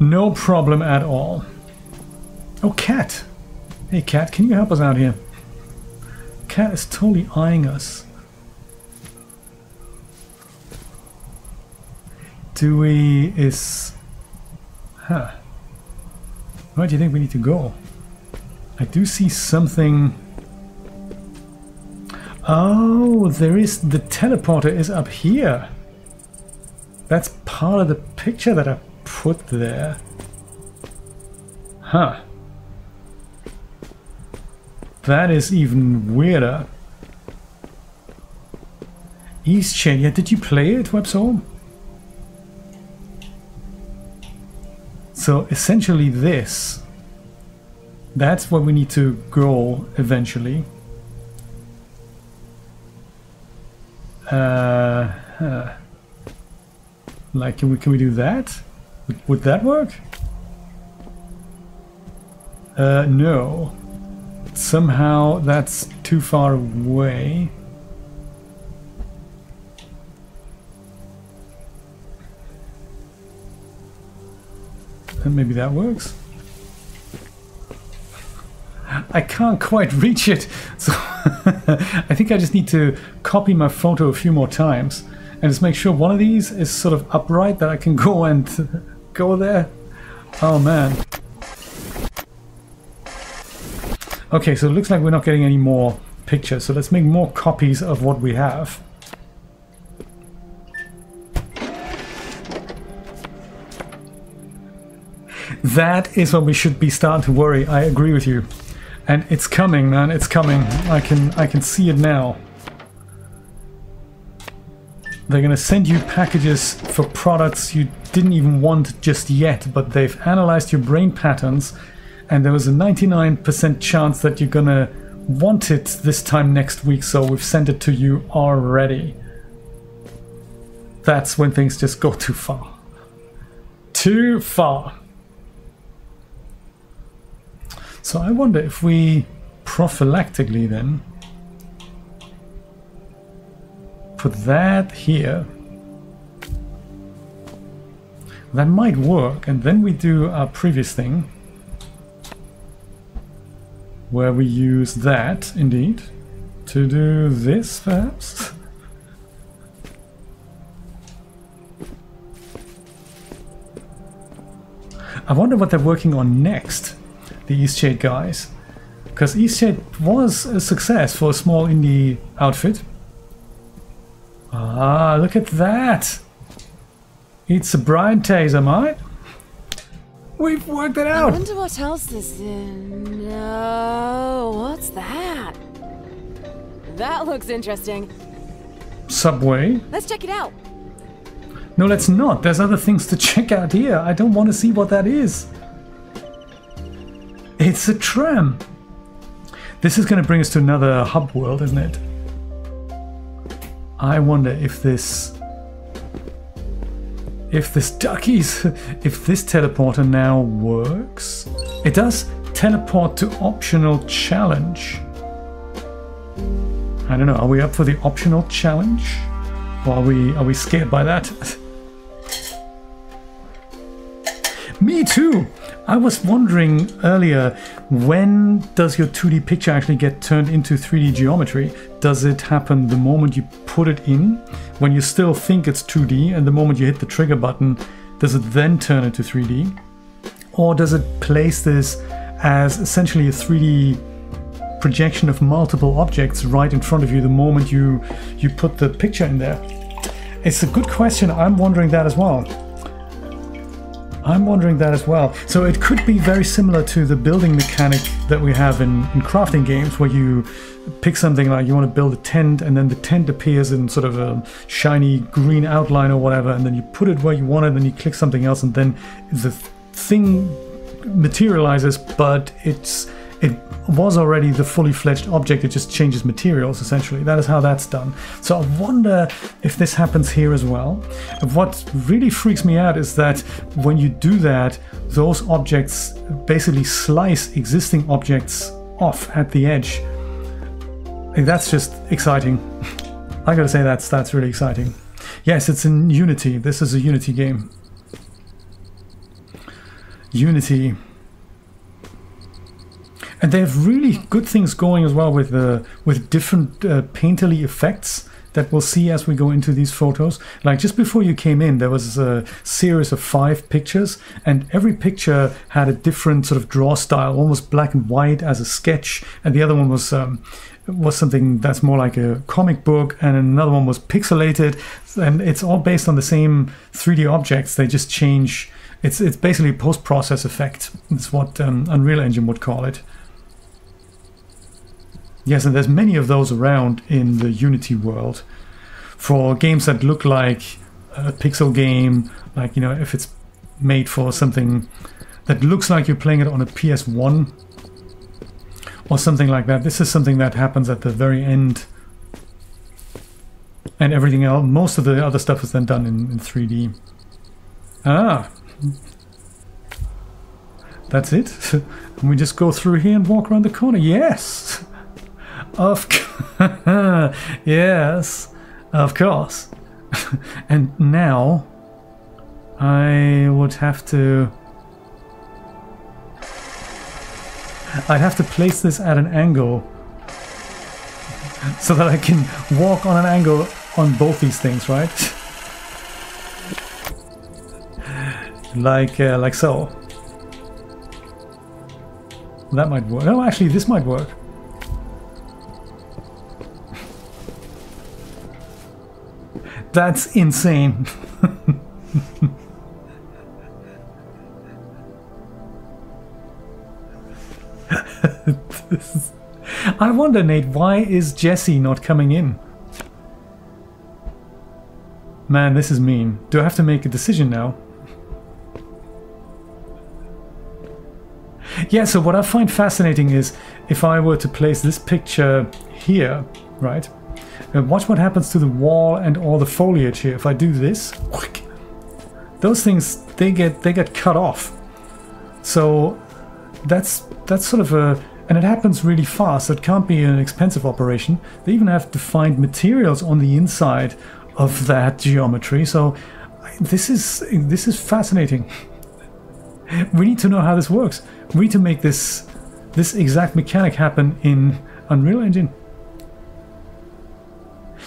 No problem at all. Oh, cat. Hey, cat, can you help us out here? Cat is totally eyeing us. Do we... is... Huh. Where do you think we need to go? I do see something... Oh, there is... The teleporter is up here. That's part of the picture that I put there. Huh. That is even weirder. Eastshade, yeah, did you play it, WebSoul? So essentially this, that's where we need to go eventually. Uh, huh. Like, can we, can we do that? Would, would that work? Uh, no. Somehow that's too far away. And maybe that works. I can't quite [laughs] reach it, so [laughs] I think I just need to copy my photo a few more times and just make sure one of these is sort of upright that I can [laughs] go and go there. Oh man. Okay, so it looks like we're not getting any more pictures, so let's make more copies of what we have. That is when we should be starting to worry. I agree with you. And it's coming, man. It's coming. I can I can see it now. They're going to send you packages for products you didn't even want just yet, but they've analyzed your brain patterns and there was a 99% chance that you're to want it this time next week, so we've sent it to you already. That's when things just go too far. Too far. So I wonder if we prophylactically then put that here. That might work, and then we do our previous thing where we use that indeed to do this perhaps. I wonder what they're working on next. the Eastshade guys. Because Eastshade was a success for a small indie outfit. Ah, look at that! It's a Brian taser, mate. We've worked it out. I wonder what else this is. No, what's that? That looks interesting. Subway. Let's check it out. No, let's not. There's other things to check out here. I don't want to see what that is. It's a tram. This is going to bring us to another hub world, isn't it? I wonder if this... If this duckies... [laughs] If this teleporter now works. It does teleport to optional challenge. I don't know. Are we up for the optional challenge? Or are we, are we scared by that? [laughs] Me too! I was wondering earlier, when does your 2D picture actually get turned into 3D geometry? Does it happen the moment you put it in, when you still think it's 2D, and the moment you hit the trigger button, does it then turn into 3D? Or does it place this as essentially a 3D projection of multiple objects right in front of you the moment you, you put the picture in there? It's a good question. I'm wondering that as well. I'm wondering that as well. So it could be very similar to the building mechanic that we have in, in crafting games where you pick something like you want to build a tent and then the tent appears in sort of a shiny green outline or whatever and then you put it where you want it and then you click something else and then the thing materializes but it's it was already the fully fledged object it just changes materials essentially. That is how that's done. So i wonder if this happens here as well. What really freaks me out is that when you do that those objects basically slice existing objects off at the edge. That's just exciting. [laughs] I gotta say that's that's really exciting. Yes it's in unity. This is a unity game. Unity and they have really good things going as well with uh, with different uh, painterly effects that we'll see as we go into these photos. Like just before you came in, there was a series of five pictures, and every picture had a different sort of draw style, almost black and white as a sketch, and the other one was. Um, was something that's more like a comic book, and another one was pixelated, and it's all based on the same 3D objects. They just change. It's it's basically a post-process effect. It's what um, Unreal Engine would call it. Yes, and there's many of those around in the Unity world for games that look like a pixel game, like, you know, if it's made for something that looks like you're playing it on a PS1 or something like that. This is something that happens at the very end. And everything else, most of the other stuff is then done in, in 3D. Ah. That's it? [laughs] and we just go through here and walk around the corner. Yes! Of course. [laughs] yes, of course. [laughs] and now I would have to. I'd have to place this at an angle so that I can walk on an angle on both these things, right? [laughs] like uh, like so. That might work. No, actually, this might work. That's insane. [laughs] I wonder, Nate, why is Jesse not coming in? Man, this is mean. Do I have to make a decision now? Yeah, so what I find fascinating is if I were to place this picture here, right? Watch what happens to the wall and all the foliage here. If I do this, those things they get they get cut off. So that's that's sort of a and it happens really fast. It can't be an expensive operation. They even have to find materials on the inside of that geometry. So this is this is fascinating. [laughs] We need to know how this works. We need to make this this exact mechanic happen in Unreal Engine.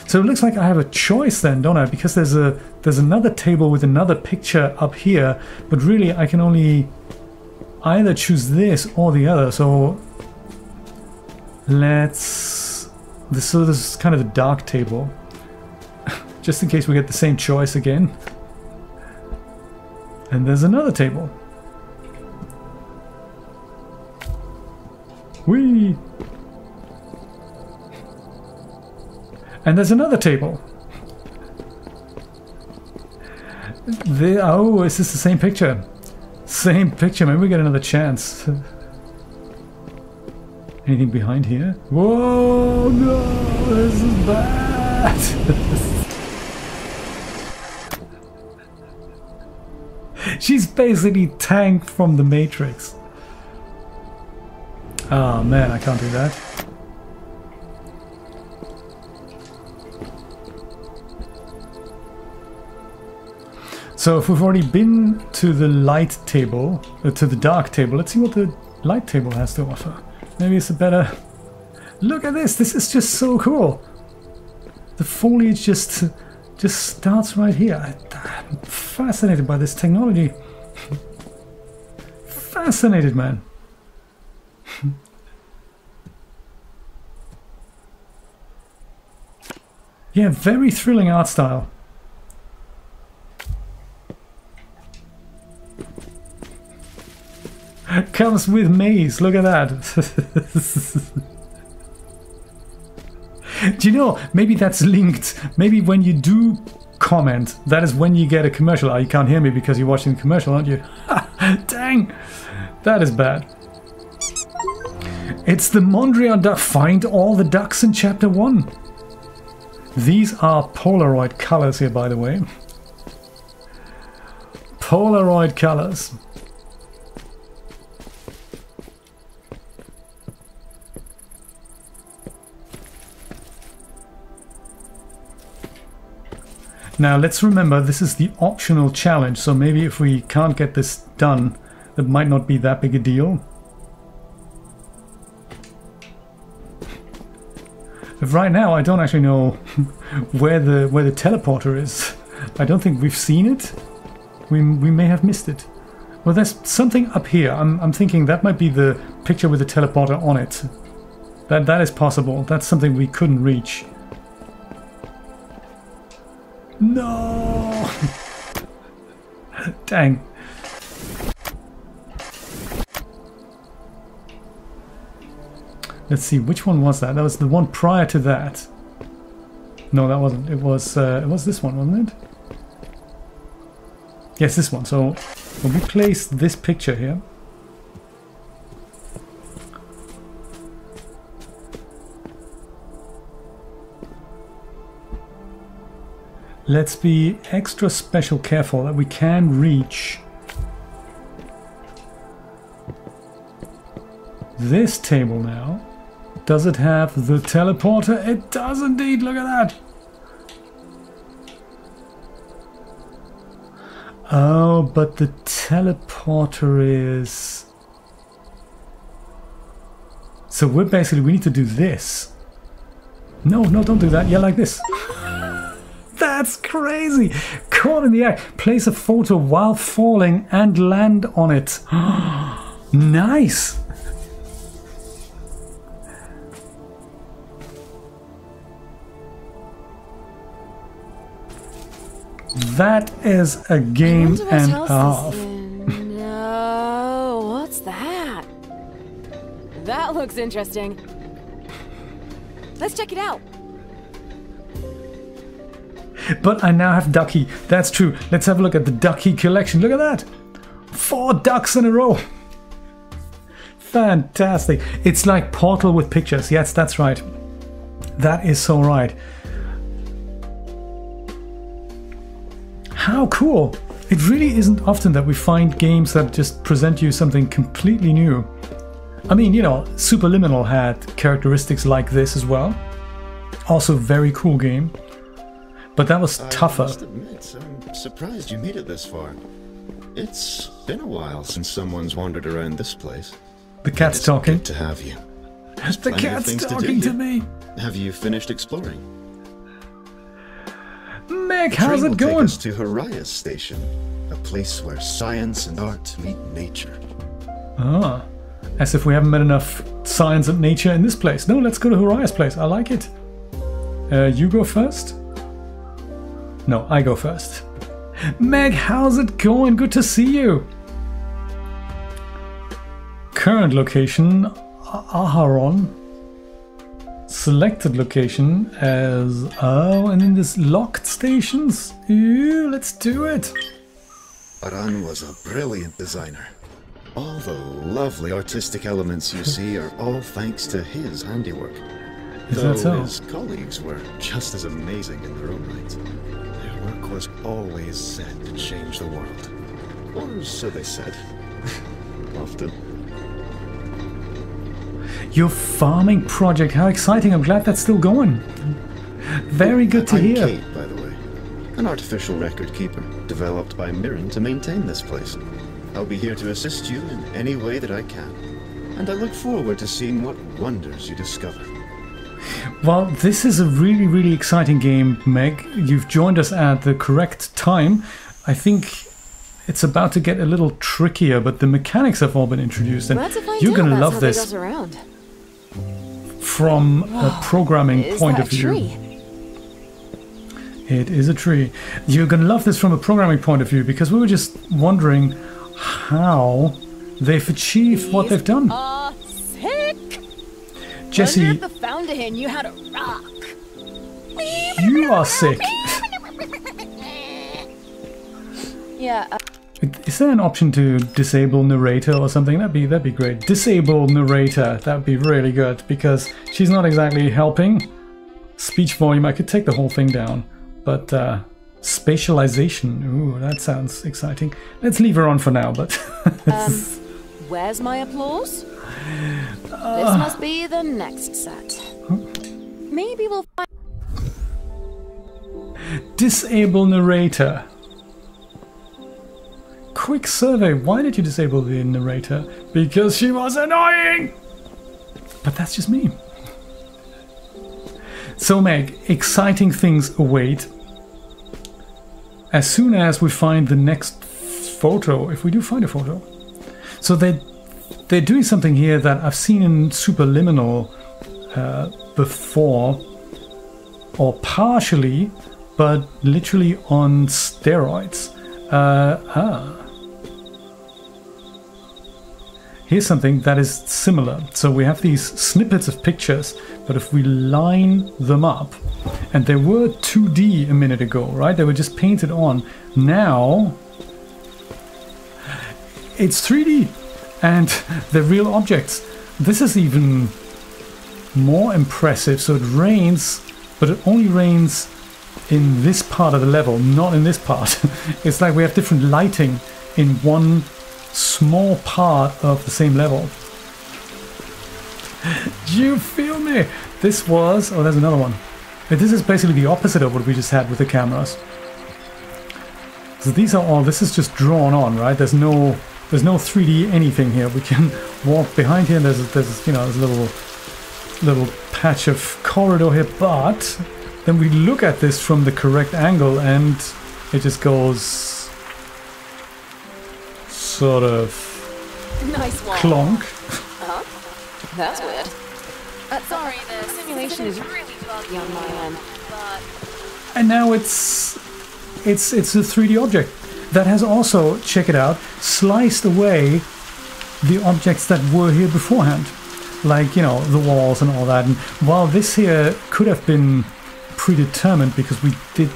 So it looks like I have a choice then, don't I? Because there's a there's another table with another picture up here, but really I can only either choose this or the other. So let's. This so this is kind of a dark table, [laughs] just in case we get the same choice again. And there's another table. Whee! And there's another table. The, oh, is this the same picture? Same picture, maybe we get another chance. Anything behind here? Whoa, no, this is bad. [laughs] She's basically Tank from the Matrix. Oh man, I can't do that. So if we've already been to the light table, uh, to the dark table, let's see what the light table has to offer. Maybe it's a better... Look at this, this is just so cool. The foliage just just starts right here. I'm fascinated by this technology. fascinated, man. [laughs] yeah, very thrilling art style. [laughs] Comes with maze, look at that. [laughs] do you know, maybe that's linked. Maybe when you do comment, that is when you get a commercial. Oh, you can't hear me because you're watching the commercial, aren't you? [laughs] Dang! That is bad. It's the Mondrian duck. Find all the ducks in chapter 1. These are Polaroid colors here, by the way. Polaroid colors. Now let's remember this is the optional challenge, so maybe if we can't get this done, it might not be that big a deal. But right now I don't actually know [laughs] where the where the teleporter is. I don't think we've seen it. We, we may have missed it. Well, there's something up here. I'm, I'm thinking that might be the picture with the teleporter on it. That That is possible. That's something we couldn't reach. No! Dang. Let's see, which one was that? That was the one prior to that. No, that wasn't. It was, uh, it was this one, wasn't it? Yes, this one. So, we place this picture here, Let's be extra special careful that we can reach this table now. Does it have the teleporter? It does indeed, look at that! Oh, but the teleporter is... So we're basically, we need to do this. No, no, don't do that. Yeah, like this. That's crazy! Caught in the act. Place a photo while falling and land on it. [gasps] nice! That is a game and a half. no, oh, what's that? That looks interesting. Let's check it out. But I now have Ducky. That's true. Let's have a look at the Ducky collection. Look at that. Four ducks in a row. Fantastic. It's like Portal with pictures. Yes, that's right. That is so right. How cool. It really isn't often that we find games that just present you something completely new. I mean, you know, Superliminal had characteristics like this as well. Also, very cool game. But that was tougher. I must admit, I'm surprised you made it this far. It's been a while since someone's wandered around this place. The cat's talking. Good to have you. There's the cat's talking to, to, me. Have you finished exploring? Meg, how's it going? Take us to Horias Station, a place where science and art meet nature. Ah, as if we haven't met enough science and nature in this place. No, let's go to Horaya's place. I like it. Uh, you go first? No, I go first. Meg, how's it going? Good to see you. Current location, Aharon. Selected location as... Oh, and in this locked stations? Let's do it. Aran was a brilliant designer. All the lovely artistic elements you see are all thanks to his handiwork. Is Though that so? his colleagues were just as amazing in their own right. Was always said to change the world. Or so they said. [laughs] Often. Your farming project, how exciting. I'm glad that's still going. Very good to I'm hear. Kate, by the way. An artificial record keeper, developed by Mirren to maintain this place. I'll be here to assist you in any way that I can. And I look forward to seeing what wonders you discover. Well, this is a really, really exciting game, Meg. You've joined us at the correct time. I think it's about to get a little trickier, but the mechanics have all been introduced, and you're going to love this from a programming point of view. tree? It is a tree. You're going to love this from a programming point of view because we were just wondering how they've achieved what they've done. Sick! Jesse, Wonder if the founder here knew how to rock. you are sick. [laughs] Yeah, uh, Is there an option to disable narrator or something? That'd be that'd be great. Disable narrator. That'd be really good because she's not exactly helping. Speech volume. I could take the whole thing down, but uh, spatialization. Ooh, that sounds exciting. Let's leave her on for now. But [laughs] um, where's my applause? This must be the next set. Maybe we'll find. disable narrator. Quick survey. Why did you disable the narrator? Because she was annoying. But that's just me. So, Meg, exciting things await. As soon as we find the next photo, if we do find a photo. So they they're doing something here that I've seen in Superliminal uh, before, or partially, but literally on steroids. Uh, ah. Here's something that is similar. So we have these snippets of pictures, but if we line them up, and they were 2D a minute ago, right? They were just painted on. Now it's 3D and they're real objects. This is even more impressive. So it rains, but it only rains in this part of the level, not in this part. [laughs] it's like we have different lighting in one small part of the same level. Do [laughs] you feel me? This was. Oh, there's another one. This is basically the opposite of what we just had with the cameras. So these are all. This is just drawn on, right? There's no. There's no 3D anything here. We can [laughs] walk behind here. There's there's you know there's a little little patch of corridor here, but then we look at this from the correct angle and it just goes sort of Nice one. clonk. That's weird. Uh, sorry, the simulation is really buggy on my end. But and now it's it's it's a 3D object that has also check it out sliced away the objects that were here beforehand like you know the walls and all that. And while this here could have been predetermined because we did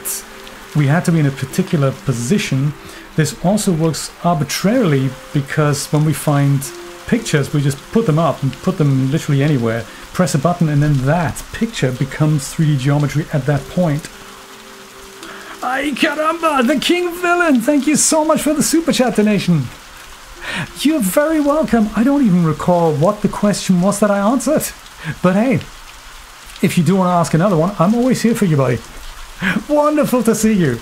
we had to be in a particular position this also works arbitrarily because when we find pictures we just put them up and put them literally anywhere press a button and then that picture becomes 3d geometry at that point Ay caramba, the king villain! Thank you so much for the super chat donation. You're very welcome. I don't even recall what the question was that I answered. But hey, if you do want to ask another one, I'm always here for you, buddy. Wonderful to see you.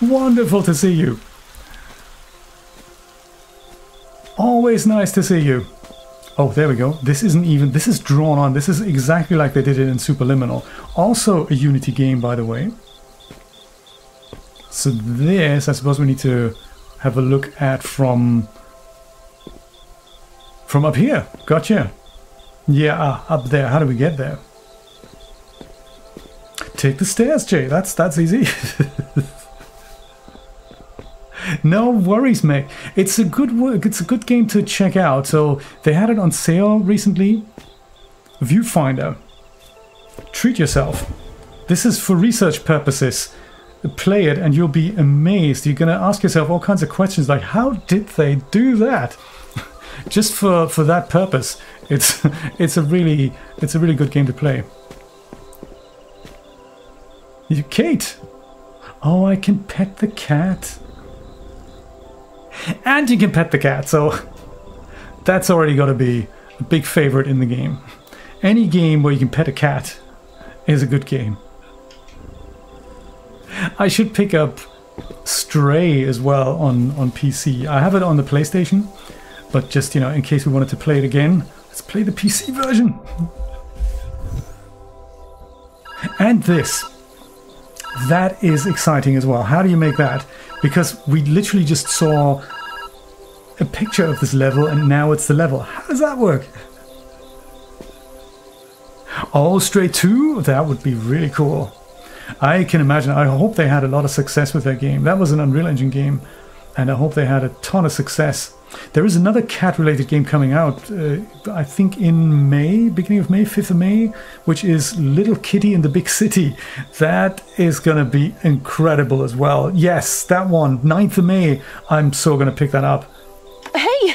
Wonderful to see you. Always nice to see you. Oh, there we go. This isn't even, this is drawn on. This is exactly like they did it in Superliminal. Also a Unity game, by the way. So this, I suppose we need to have a look at from From up here. Gotcha. Yeah, uh, up there. How do we get there? Take the stairs, Jay. That's that's easy. [laughs] no worries, mate. It's a good work. It's a good game to check out. So they had it on sale recently. Viewfinder. Treat yourself. This is for research purposes. Play it and you'll be amazed. You're gonna ask yourself all kinds of questions like, how did they do that? [laughs] Just for for that purpose, it's [laughs] it's a really it's a really good game to play. You, Kate. Oh, I can pet the cat. And you can pet the cat, so that's already got to be a big favorite in the game. Any game where you can pet a cat is a good game. I should pick up Stray as well on, on PC. I have it on the PlayStation, but just, you know, in case we wanted to play it again, let's play the PC version. And this. That is exciting as well. How do you make that? Because we literally just saw a picture of this level and now it's the level. How does that work? All straight 2? That would be really cool. I can imagine. I hope they had a lot of success with that game. That was an Unreal Engine game, and I hope they had a ton of success. There is another cat-related game coming out, uh, I think in May, beginning of May, 5th of May, which is Little Kitty in the Big City. That is going to be incredible as well. Yes, that one, 9th of May. I'm so going to pick that up. Hey,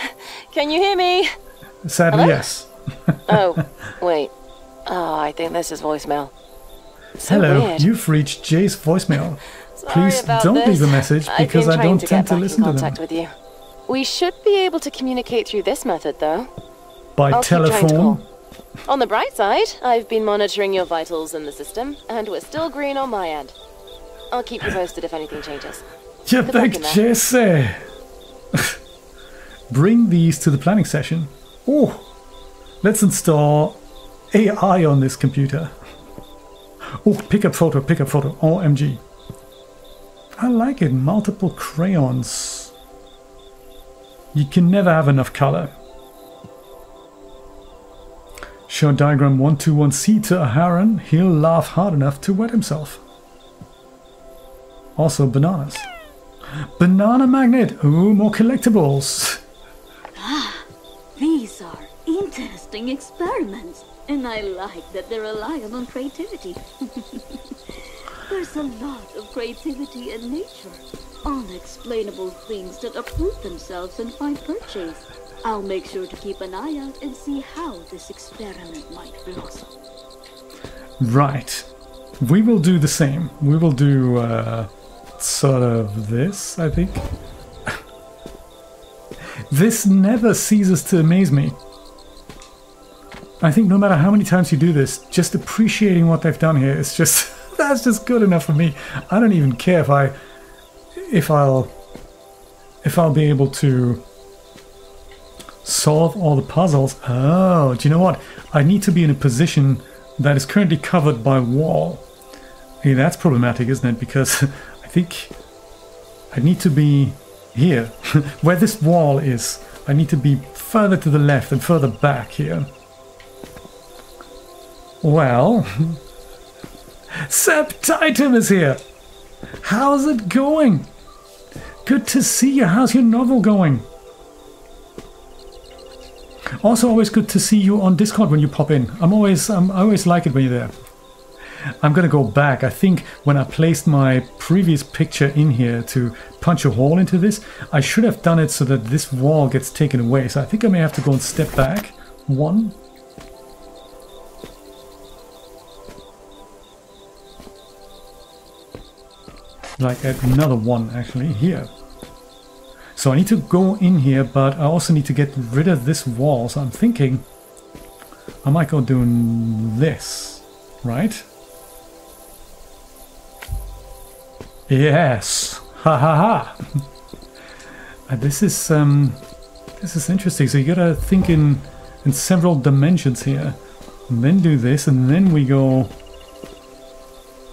can you hear me? Sadly, Hello? yes. [laughs] Oh, wait. Oh, I think this is voicemail. So Hello, weird. you've reached Jay's voicemail. [laughs] Please don't this. leave a message because I don't to tend to listen to them. with you. We should be able to communicate through this method, though. By I'll keep trying to telephone. On the bright side, I've been monitoring your vitals in the system, and we're still green on my end. I'll keep you posted if anything changes. [laughs] You Good luck big in that. Jesse. [laughs] Bring these to the planning session. Oh, let's install AI on this computer. Oh, pick up photo, pick up photo. OMG. I like it. Multiple crayons. You can never have enough color. Show diagram 121C to a heron. He'll laugh hard enough to wet himself. Also bananas. Banana magnet. Ooh, more collectibles. Ah, these are interesting experiments, and I like that they're reliant on creativity. [laughs] There's a lot of creativity in nature. Unexplainable things that uproot themselves and find purchase. I'll make sure to keep an eye out and see how this experiment might blossom. Right. We will do the same. We will do uh, sort of this, I think. [laughs] this never ceases to amaze me. I think no matter how many times you do this, just appreciating what they've done here is just [laughs] that's just good enough for me. I don't even care if I if I'll if I'll be able to solve all the puzzles. Oh, do you know what? I need to be in a position that is currently covered by wall. Hey, that's problematic, isn't it? Because [laughs] I think I need to be here, [laughs] where this wall is. I need to be further to the left and further back here. Well, [laughs] Septitum is here. How's it going? Good to see you. How's your novel going? Also, always good to see you on Discord when you pop in. I'm always, um, I always like it when you're there. I'm gonna go back. I think when I placed my previous picture in here to punch a hole into this, I should have done it so that this wall gets taken away. So I think I may have to go and step back. One. Like another one actually here. So I need to go in here, but I also need to get rid of this wall. So I'm thinking I might go doing this, right? Yes, [laughs] ha ha ha. Uh, this is um, this is interesting. So you gotta think in in several dimensions here, and then do this, and then we go.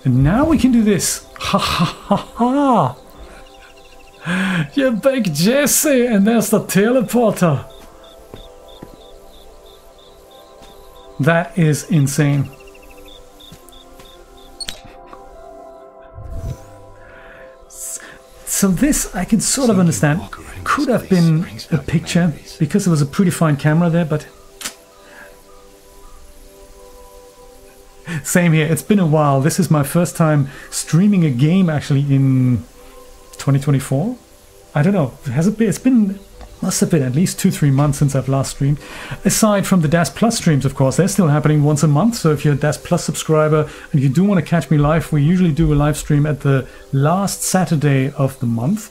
And now we can do this. Ha ha ha ha. You big Jesse, and there's the teleporter. That is insane. So this I can sort of understand. Could have been a picture because there was a pretty fine camera there, but same here. It's been a while. This is my first time streaming a game actually in 2024. I don't know. Has it been? It's been must have been at least two three months since I've last streamed. Aside from the Daz Plus streams, of course, they're still happening once a month. So if you're a Daz Plus subscriber and you do want to catch me live, we usually do a live stream at the last Saturday of the month.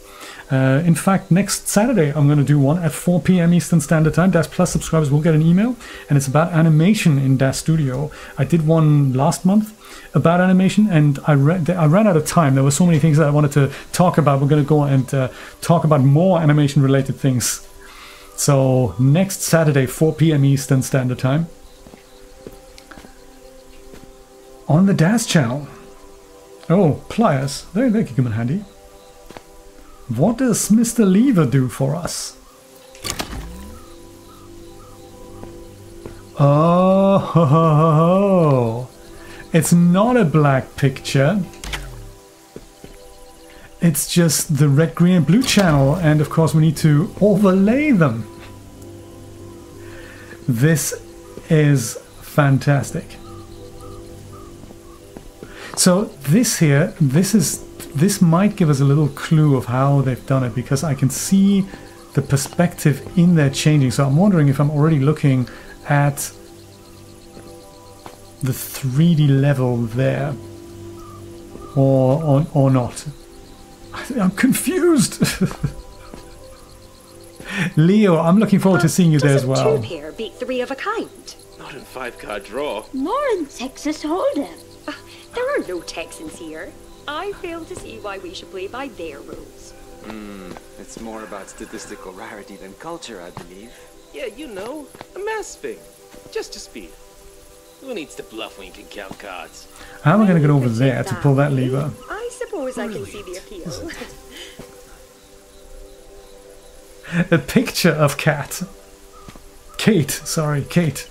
Uh, in fact, next Saturday I'm going to do one at 4 p.m. Eastern Standard Time. Daz Plus subscribers will get an email, and it's about animation in Daz Studio. I did one last month about animation, and I, ra- I ran out of time. There were so many things that I wanted to talk about. We're going to go and uh, talk about more animation-related things. So next Saturday, 4 p.m. Eastern Standard Time, on the Daz channel. Oh, pliers. They, they could come in handy. What does Mr. Lever do for us? Oh, [laughs] it's not a black picture. It's just the red, green, and blue channel, and of course, we need to overlay them. This is fantastic. So this here, this is this might give us a little clue of how they've done it because I can see the perspective in there changing. So I'm wondering if I'm already looking at the 3D level there or or, or not. [laughs] I'm confused. [laughs] Leo, I'm looking forward to seeing you there as well. Two pair beat three of a kind. Not in five card draw. Nor in Texas Hold'em. Ah, there are no Texans here. I fail to see why we should play by their rules. Hmm, It's more about statistical rarity than culture, I believe. Yeah, you know, a mass thing. Just to speed. Who needs to bluff when you can count cards? How am I going to get over there to pull that lever? I suppose I can see the appeal. [laughs] A picture of cat. Kate, sorry, Kate.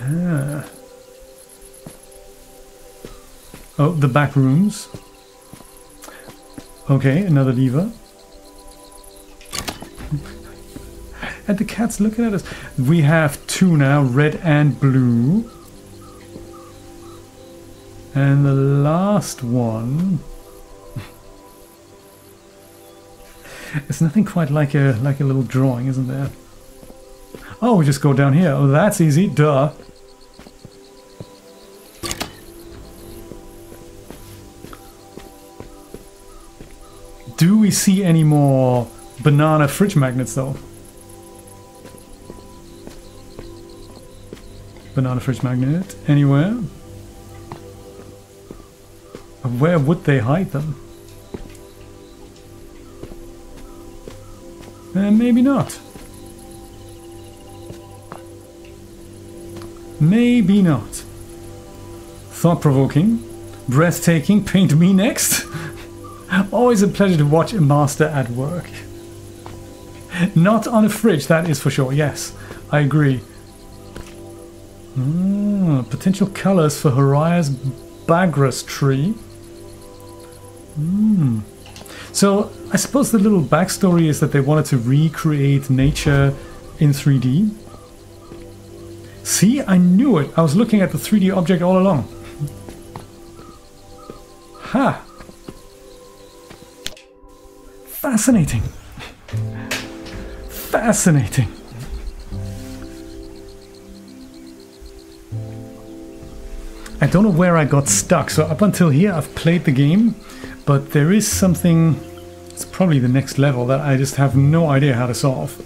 Ah. Oh, the back rooms. Okay, another lever. And the cat's looking at us. We have two now, red and blue. And the last one. It's nothing quite like a like a little drawing, isn't there? Oh, we just go down here. Oh, that's easy. Duh. Do we see any more banana fridge magnets though? Banana fridge magnet anywhere? Where would they hide them? Uh, maybe not. Maybe not. Thought provoking. Breathtaking. Paint me next. [laughs] Always a pleasure to watch a master at work. Not on a fridge, that is for sure. Yes, I agree. Ah, potential colors for Horia's Bagras tree. Hmm. So I suppose the little backstory is that they wanted to recreate nature in 3D. See, I knew it. I was looking at the 3D object all along. Ha! Fascinating. Fascinating. I don't know where I got stuck. So up until here, I've played the game, but there is something. It's probably the next level that I just have no idea how to solve.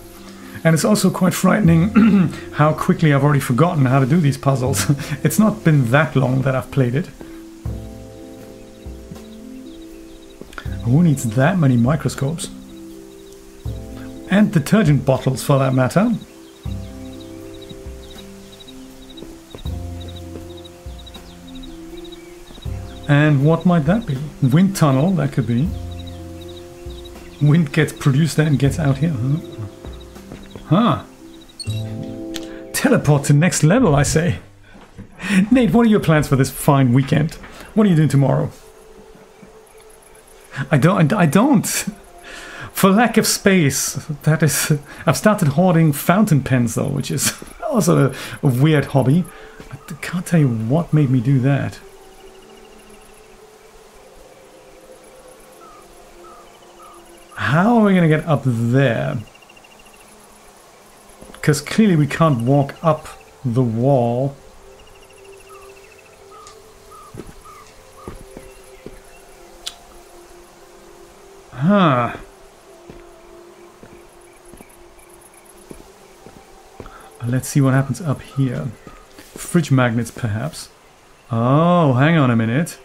And it's also quite frightening [clears throat] how quickly I've already forgotten how to do these puzzles. [laughs] it's not been that long that I've played it. Who needs that many microscopes? And detergent bottles for that matter. And what might that be? Wind tunnel, that could be. Wind gets produced there and gets out here. Huh? Huh. teleport to next level, I say. [laughs] Nate, what are your plans for this fine weekend? What are you doing tomorrow? I don't. I don't. For lack of space, that is. I've started hoarding fountain pens though, which is [laughs] also a, a weird hobby. I can't tell you what made me do that. How are we going to get up there? Because clearly we can't walk up the wall. Huh. Let's see what happens up here. Fridge magnets, perhaps. Oh, hang on a minute.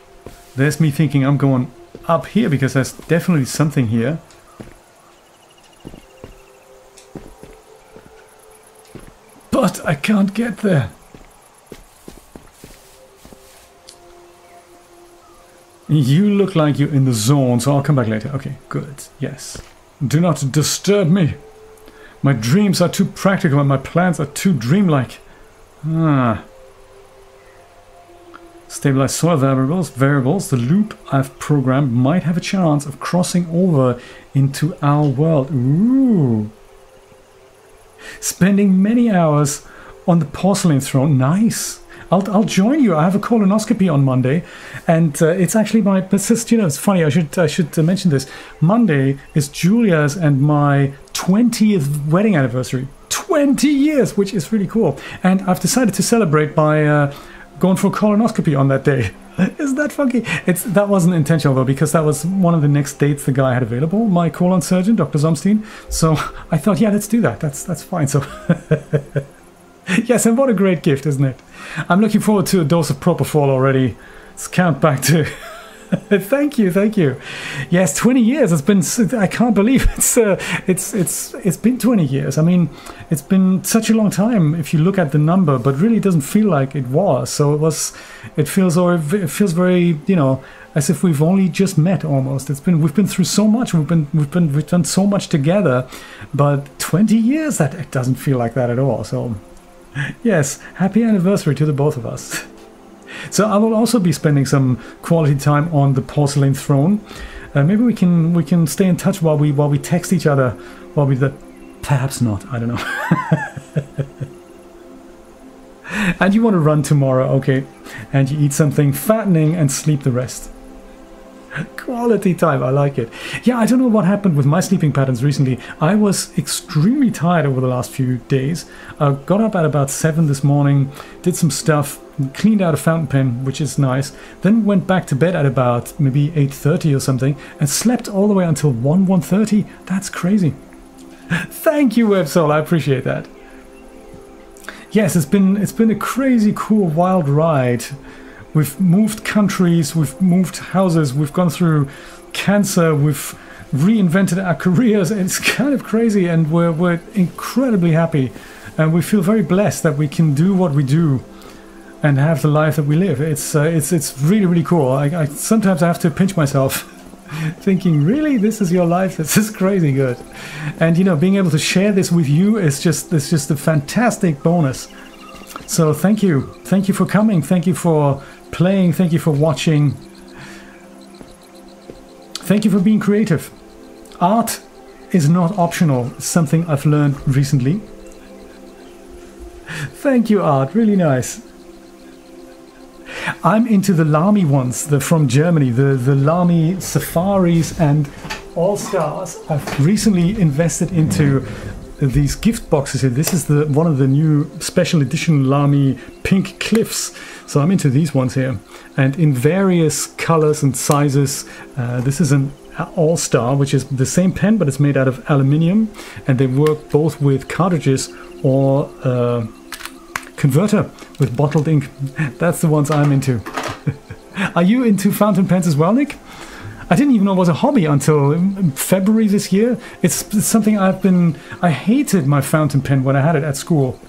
There's me thinking I'm going up here because there's definitely something here. But I can't get there. You look like you're in the zone, so I'll come back later. Okay, good. Yes. Do not disturb me. My dreams are too practical and my plans are too dreamlike. Ah. Stabilize soil variables. Variables. The loop I've programmed might have a chance of crossing over into our world. Ooh. Spending many hours on the porcelain throne. Nice. I'll, I'll join you. I have a colonoscopy on Monday, and uh, it's actually my. Just, you know, it's funny. I should I should uh, mention this. Monday is Julia's and my twentieth wedding anniversary. Twenty years, which is really cool. And I've decided to celebrate by uh, going for a colonoscopy on that day. [laughs] Isn't that funky? It's that wasn't intentional though, because that was one of the next dates the guy had available. My colon surgeon, Dr. Zomstein. So [laughs] I thought, yeah, let's do that. That's that's fine. So. [laughs] [laughs] yes, and what a great gift, isn't it? I'm looking forward to a dose of propofol already. Let's count back to. [laughs] thank you, thank you. Yes, 20 years. It's been. I can't believe [laughs] it's. Uh, it's it's it's been 20 years. I mean, it's been such a long time if you look at the number, but really it doesn't feel like it was. So it was. It feels or it feels very you know as if we've only just met almost. It's been we've been through so much. We've been we've been we've done so much together, but 20 years that it doesn't feel like that at all. So yes, happy anniversary to the both of us. So I will also be spending some quality time on the porcelain throne. Uh, maybe we can we can stay in touch while we while we text each other while we. Perhaps not. I don't know. [laughs] and you want to run tomorrow, okay? And you eat something fattening and sleep the rest. Quality time, I like it. Yeah, I don't know what happened with my sleeping patterns recently. I was extremely tired over the last few days. I got up at about 7 this morning, did some stuff, cleaned out a fountain pen, which is nice, then went back to bed at about maybe 8.30 or something, and slept all the way until 1, 1.30. That's crazy. [laughs] Thank you, WebSoul, I appreciate that. Yes, it's been it's been a crazy cool wild ride We've moved countries, we've moved houses, we've gone through cancer, we've reinvented our [laughs] careers. It's kind of crazy, and we're, we're incredibly happy. And we feel very blessed that we can do what we do and have the life that we live. It's, uh, it's, it's really, really cool. I, I sometimes I have to pinch myself [laughs] thinking, really, this is your life? [laughs] This is crazy good. And you know, being able to share this with you is just it's just a fantastic bonus. So thank you, thank you for coming, thank you for playing. Thank you for watching. Thank you for being creative. Art is not optional, something I've learned recently. [laughs] Thank you, Art. Really nice. I'm into the Lamy ones, the from Germany, the, the Lamy Safaris and All Stars. I've recently invested into these gift boxes here. This is the one of the new special edition Lamy Pink Cliffs. So I'm into these ones here. And in various colors and sizes, uh, this is an All-Star, which is the same pen, but it's made out of aluminium. And they work both with cartridges or uh, converter with bottled ink. [laughs] That's the ones I'm into. [laughs] Are you into fountain pens as well, Nick? I didn't even know it was a hobby until February this year. It's, it's something I've been. I hated my fountain pen when I had it at school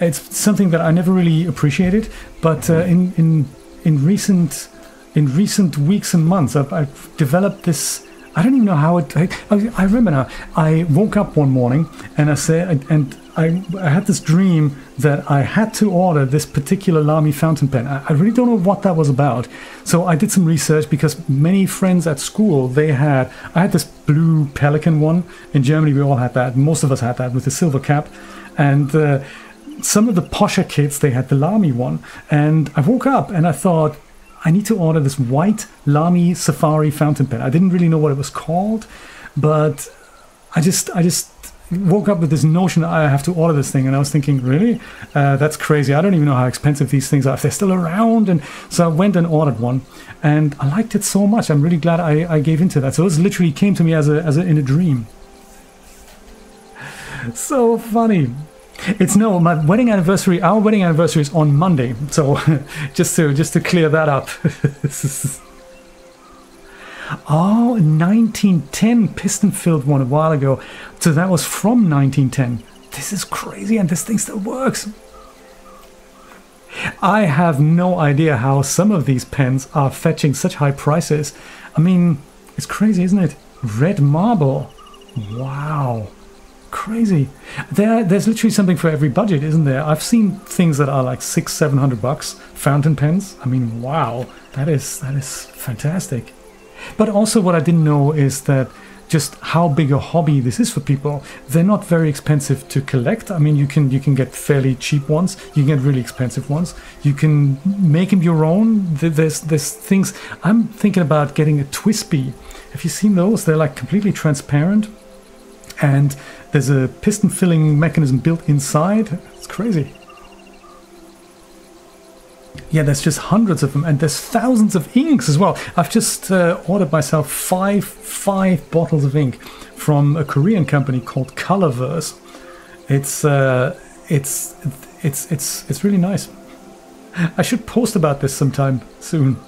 it's something that I never really appreciated. But uh, in in in recent in recent weeks and months, I've, I've developed this. I don't even know how it. I, I remember now. I woke up one morning and I said, and I, I had this dream that I had to order this particular Lamy fountain pen. I, I really don't know what that was about. So I did some research because many friends at school they had. I had this blue Pelikan one in Germany. We all had that. Most of us had that with the silver cap, and. Uh, some of the posher kids they had the Lamy one, and I woke up and I thought I need to order this white Lamy Safari fountain pen. I didn't really know what it was called, but I just I just woke up with this notion that I have to order this thing, and I was thinking, really, uh, that's crazy. I don't even know how expensive these things are if they're still around. And so I went and ordered one, and I liked it so much. I'm really glad I, I gave into that. So it literally came to me as a as a, in a dream. [laughs] So funny. It's no my wedding anniversary. Our wedding anniversary is on Monday, so [laughs] just to just to clear that up. [laughs] oh, 1910 piston filled one a while ago. So that was from 1910. This is crazy, and this thing still works. I have no idea how some of these pens are fetching such high prices. I mean, it's crazy, isn't it? Red marble. Wow crazy. There, there's literally something for every budget, isn't there? I've seen things that are like six, seven hundred bucks. Fountain pens. I mean, wow, that is that is fantastic. But also, what I didn't know is that just how big a hobby this is for people. They're not very expensive to collect. I mean, you can you can get fairly cheap ones. You can get really expensive ones. You can make them your own. There's there's things. I'm thinking about getting a TWSBI. Have you seen those? They're like completely transparent and there's a piston filling mechanism built inside. It's crazy. Yeah, there's just hundreds of them, and there's thousands of inks as well. I've just uh, ordered myself five five bottles of ink from a Korean company called Colorverse. It's uh, it's it's it's it's really nice. I should post about this sometime soon.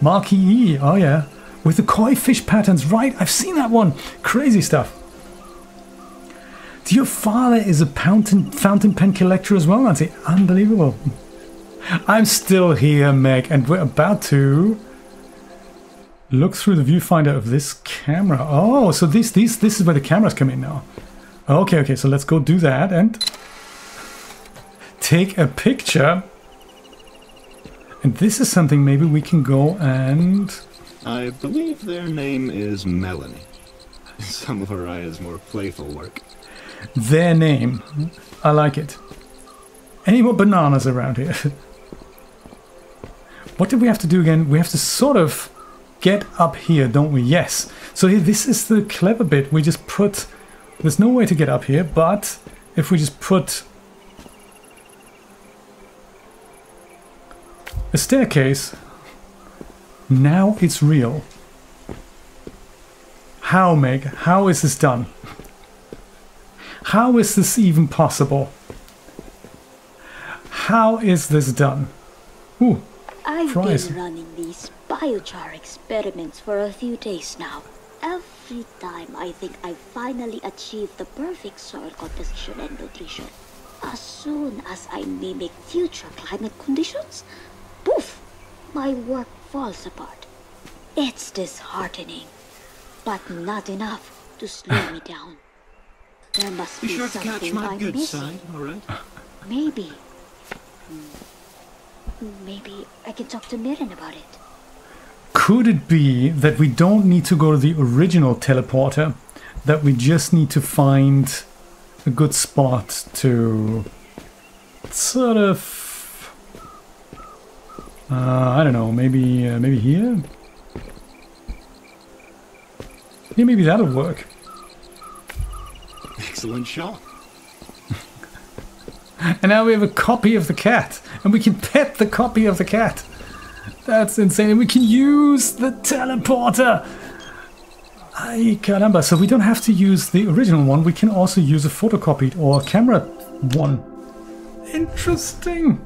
Marquee, oh yeah, with the koi fish patterns, right? I've seen that one. Crazy stuff. Your father is a fountain, fountain pen collector as well, Nancy. Unbelievable. I'm still here, Meg, and we're about to look through the viewfinder of this camera. Oh, so this, this, this is where the cameras come in now. Okay, okay, so let's go do that and take a picture. And this is something maybe we can go and... I believe their name is Melanie. [laughs] Some of Araya's more playful work their name. I like it. Any more bananas around here? [laughs] what did we have to do again? We have to sort of get up here, don't we? Yes. So this is the clever bit. We just put... There's no way to get up here, but if we just put a staircase, now it's real. How, Meg? How is this done? How is this even possible? How is this done? Ooh, I've fries. been running these biochar experiments for a few days now. Every time I think I've finally achieved the perfect soil composition and nutrition. As soon as I mimic future climate conditions, poof, my work falls apart. It's disheartening, but not enough to slow me [sighs] down. There must be, Be sure something catch my I'm missing. side? Maybe. Hmm. [laughs] Maybe I can talk to Mirren about it. Could it be that we don't need to go to the original teleporter? That we just need to find a good spot to sort of uh, I don't know, maybe uh, maybe here. Yeah, maybe that'll work. Excellent shot. And now we have a copy of the cat, and we can pet the copy of the cat. That's insane. And we can use the teleporter. Ay, caramba. So we don't have to use the original one. We can also use a photocopied or camera one. Interesting.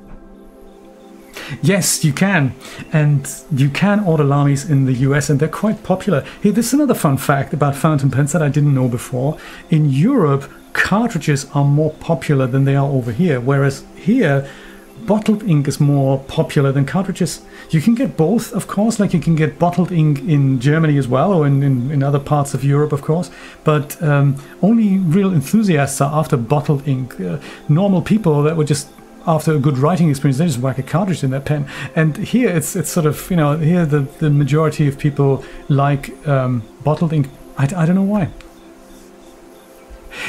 Yes, you can. And you can order Lamys in the US, and they're quite popular. Here, this is another fun fact about fountain pens that I didn't know before. In Europe, cartridges are more popular than they are over here, whereas here, bottled ink is more popular than cartridges. You can get both, of course, like you can get bottled ink in Germany as well, or in, in, in other parts of Europe, of course. But um, only real enthusiasts are after bottled ink. Uh, normal people that would just after a good writing experience, they just whack a cartridge in their pen. And here, it's it's sort of you know here the the majority of people like um, bottled ink. I, I don't know why.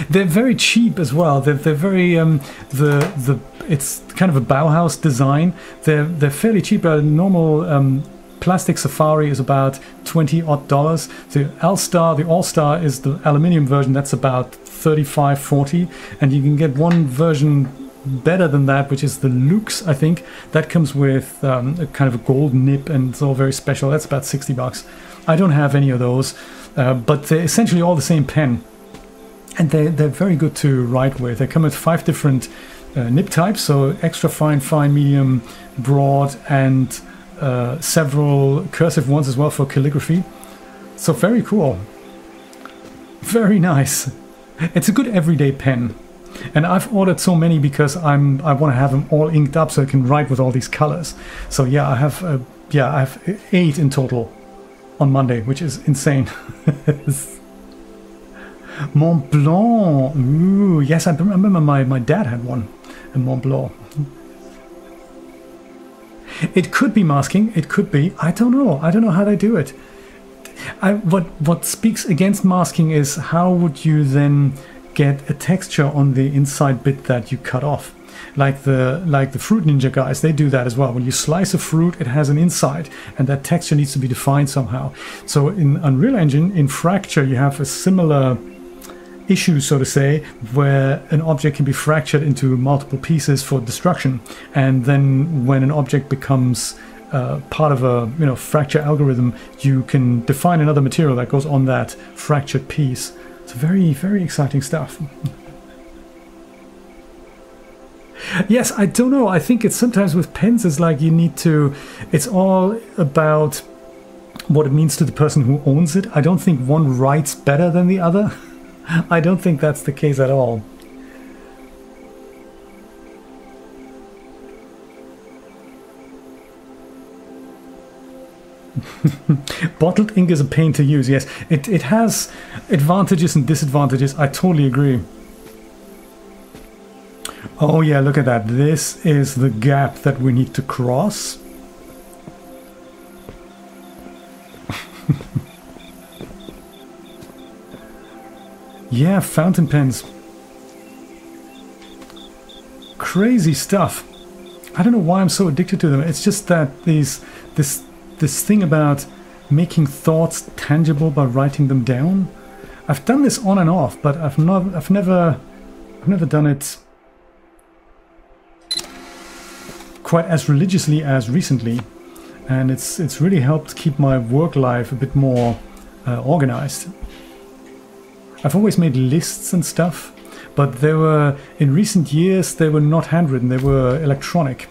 They're very cheap as well. They're, they're very um, the the it's kind of a Bauhaus design. They're they're fairly cheap. A normal um, plastic Safari is about twenty odd dollars. The All Star, the All Star is the aluminium version. That's about 35, 40, and you can get one version better than that, which is the Lux, I think. That comes with um, a kind of a gold nib and it's all very special. That's about 60 bucks. I don't have any of those, uh, but they're essentially all the same pen. And they're, they're very good to write with. They come with five different uh, nib types, so extra fine, fine, medium, broad, and uh, several cursive ones as well for calligraphy. So very cool. Very nice. It's a good everyday pen. And I've ordered so many because I'm I want to have them all inked up so I can write with all these colors. So yeah, I have uh, yeah I have eight in total on Monday, which is insane. [laughs] Mont Blanc. Ooh, yes, I remember my, my dad had one, a Mont Blanc. It could be masking. It could be. I don't know. I don't know how they do it. I, what what speaks against masking is how would you then get a texture on the inside bit that you cut off like the like the fruit ninja guys they do that as well when you slice a fruit it has an inside and that texture needs to be defined somehow so in unreal engine in fracture you have a similar issue so to say where an object can be fractured into multiple pieces for destruction and then when an object becomes uh, part of a you know fracture algorithm you can define another material that goes on that fractured piece it's very, very exciting stuff. yes, I don't know. I think it's sometimes with pens, it's like you need to, it's all about what it means to the person who owns it. I don't think one writes better than the other. [laughs] I don't think that's the case at all. [laughs] Bottled ink is a pain to use, yes. It, it has advantages and disadvantages, I totally agree. Oh yeah, look at that. This is the gap that we need to cross. [laughs] yeah, fountain pens. Crazy stuff. I don't know why I'm so addicted to them. It's just that these this this thing about making thoughts tangible by writing them down. I've done this on and off, but I've not I've never I've never done it quite as religiously as recently and it's it's really helped keep my work life a bit more uh, organized. I've always made lists and stuff, but they were in recent years they were not handwritten, they were electronic.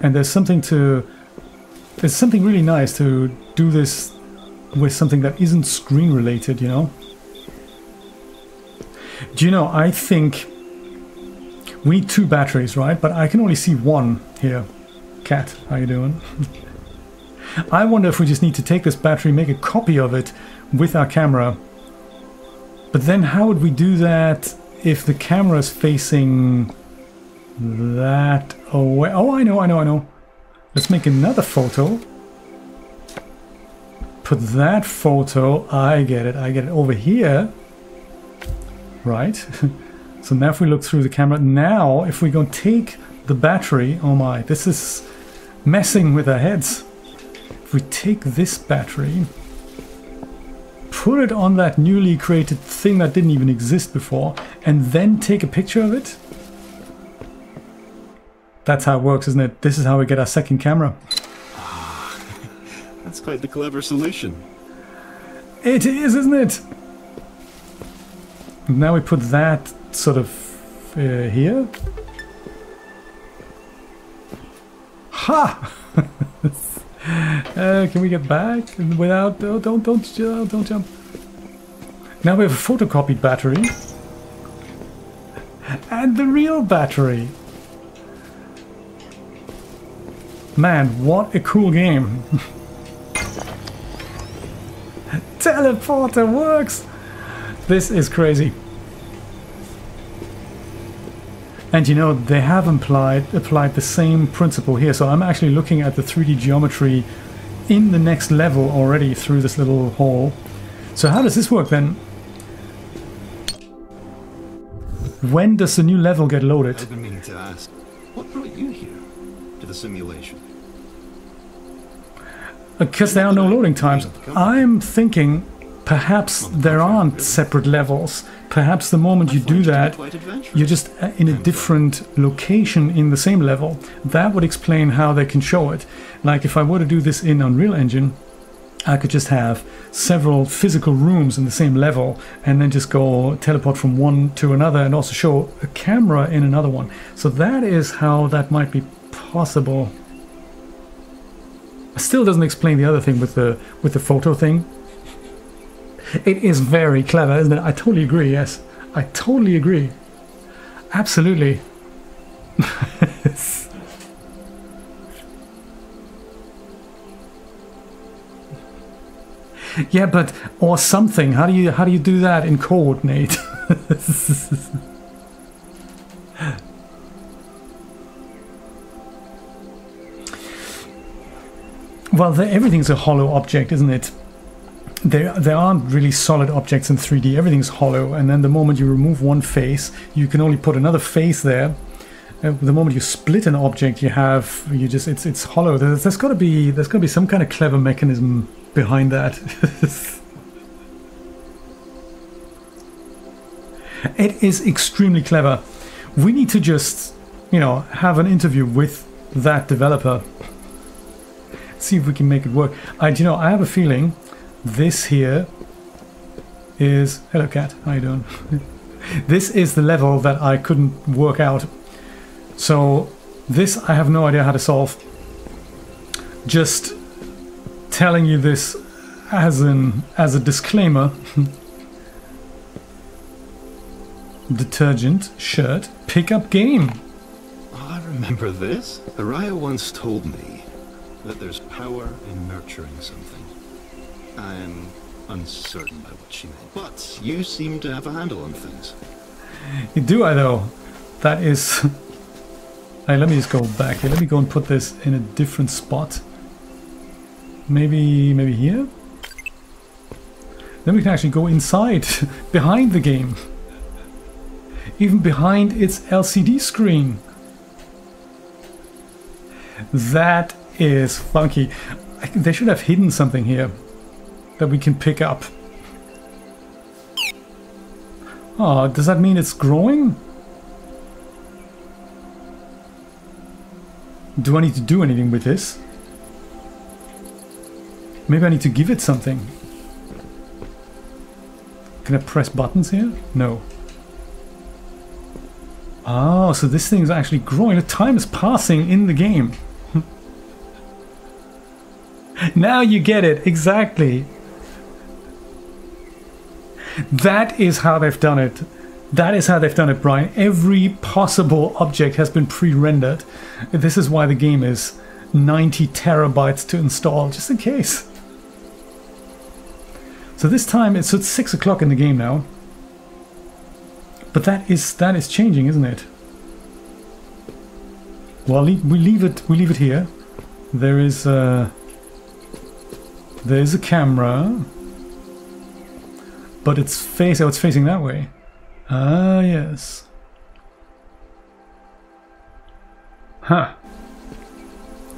And there's something to it's something really nice to do this with something that isn't screen related, you know? Do you know, I think we need two batteries, right? But I can only see one here. Cat, how you doing? [laughs] I wonder if we just need to take this battery, make a copy of it with our camera. But then how would we do that if the camera is facing that away? Oh, I know, I know, I know. Let's make another photo. Put that photo, I get it, I get it over here. Right. [laughs] so now if we look through the camera, now if we go take the battery, oh my, this is messing with our heads. If we take this battery, put it on that newly created thing that didn't even exist before, and then take a picture of it, that's how it works, isn't it? This is how we get our second camera. [laughs] That's quite the clever solution. It is, isn't it? Now we put that sort of uh, here. Ha! [laughs] uh, can we get back without? Oh, don't don't uh, don't jump. Now we have a photocopied battery and the real battery. Man, what a cool game. [laughs] Teleporter works! This is crazy. And you know, they have applied, applied the same principle here. So I'm actually looking at the 3D geometry in the next level already through this little hole. So how does this work then? When does the new level get loaded? I've been meaning to ask, what brought you here to the simulation? Uh, because there are no loading times. I'm thinking perhaps there aren't separate levels. Perhaps the moment you do that, you're just uh, in a different location in the same level. That would explain how they can show it. Like if I were to do this in Unreal Engine, I could just have several physical rooms in the same level and then just go teleport from one to another and also show a camera in another one. So that is how that might be possible. Still doesn't explain the other thing with the with the photo thing. It is very clever, isn't it? I totally agree, yes. I totally agree. Absolutely. [laughs] yeah, but or something. How do you how do you do that in coordinate? [laughs] well, everything's a hollow object, isn't it? There there aren't really solid objects in 3D. Everything's hollow, and then the moment you remove one face, you can only put another face there. Uh, the moment you split an object, you have you just it's it's hollow. There's, there's got to be there's got to be some kind of clever mechanism behind that. [laughs] it is extremely clever. We need to just you know have an interview with that developer. See if we can make it work. I you know I have a feeling this here is... Hello cat, how you doing? [laughs] this is the level that I couldn't work out. So this I have no idea how to solve. Just telling you this as an as a disclaimer. [laughs] Detergent, shirt, pickup game. I remember this. Araya once told me that there's power in nurturing something. I am uncertain by what she meant. But you seem to have a handle on things. You do I though? That is... [laughs] Hey, let me just go back here. Let me go and put this in a different spot. Maybe, maybe here? Then we can actually go inside, [laughs] behind the game. Even behind its LCD screen. That is funky. They should have hidden something here that we can pick up. Oh, does that mean it's growing? Do I need to do anything with this? Maybe I need to give it something. Can I press buttons here? No. Oh, so this thing is actually growing. The time is passing in the game. [laughs] now you get it, exactly. That is how they've done it. That is how they've done it, Brian. Every possible object has been pre-rendered. This is why the game is 90 terabytes to install, just in case. So this time it's at 6 o'clock in the game now. But that is that is changing, isn't it? Well, we leave it we leave it here. There is uh, there is a camera. But it's face oh, it's facing that way. Ah, yes. Huh.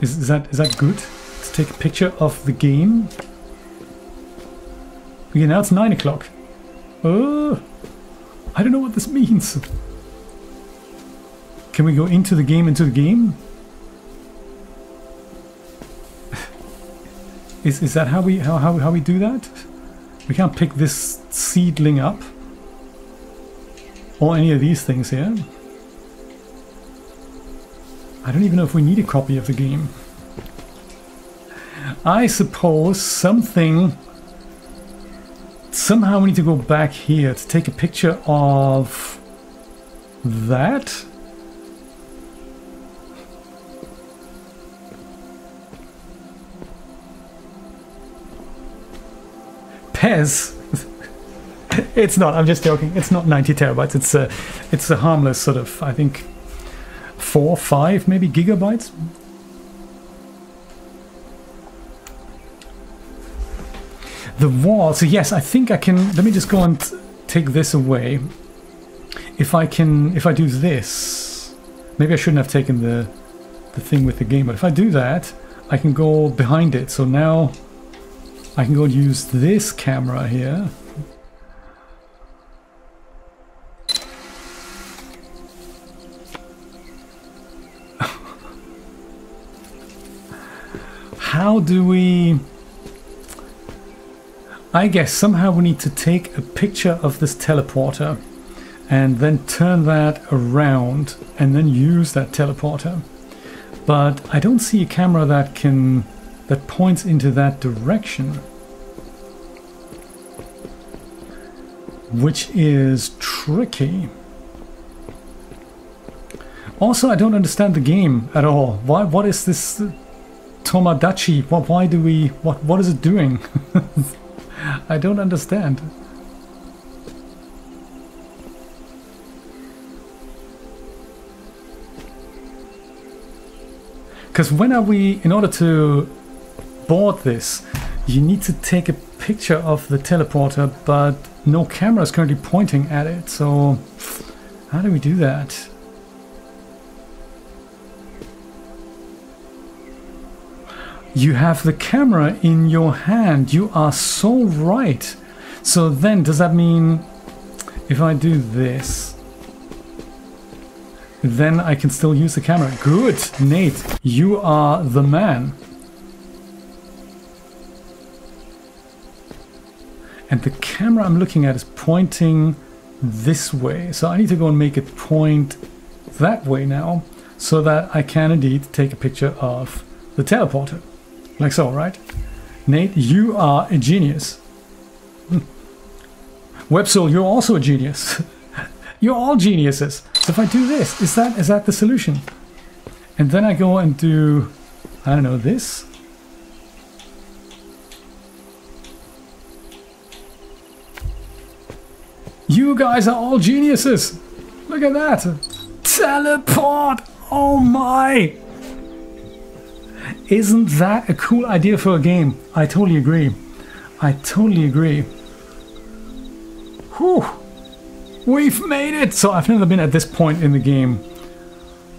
Is, is that is that good? To take a picture of the game? Okay, now it's 9 o'clock. Oh, I don't know what this means. Can we go into the game, into the game? [laughs] Is, is that how we how, how, how we do that? We can't pick this seedling up. Or any of these things here. I don't even know if we need a copy of the game. I suppose something... Somehow we need to go back here to take a picture of... That? Says [laughs] it's not. I'm just joking. It's not 90 terabytes. It's a it's a harmless sort of I think four, five, maybe gigabytes. The wall. So yes, I think I can. Let me just go and take this away. If I can, if I do this, maybe I shouldn't have taken the the thing with the game. But if I do that, I can go behind it. So now I can go and use this camera here. [laughs] How do we... I guess somehow we need to take a picture of this teleporter and then turn that around and then use that teleporter. But I don't see a camera that can that points into that direction. Which is tricky. Also, I don't understand the game at all. Why? What is this Tomodachi? What? Why do we? What? What is it doing? [laughs] I don't understand. Because when are we, in order to board this, you need to take a picture of the teleporter, but no camera is currently pointing at it. So how do we do that? You have the camera in your hand. You are so right. So then, does that mean if I do this, then I can still use the camera? Good, Nate. You are the man. And the camera I'm looking at is pointing this way. So I need to go and make it point that way now so that I can indeed take a picture of the teleporter. Like so, right? Nate, you are a genius. [laughs] WebSoul, you're also a genius. [laughs] you're all geniuses. So if I do this, is that is that the solution? And then I go and do, I don't know, this. You guys are all geniuses. Look at that. Teleport. Oh my. Isn't that a cool idea for a game? I totally agree. I totally agree. Whew. We've made it! So I've never been at this point in the game.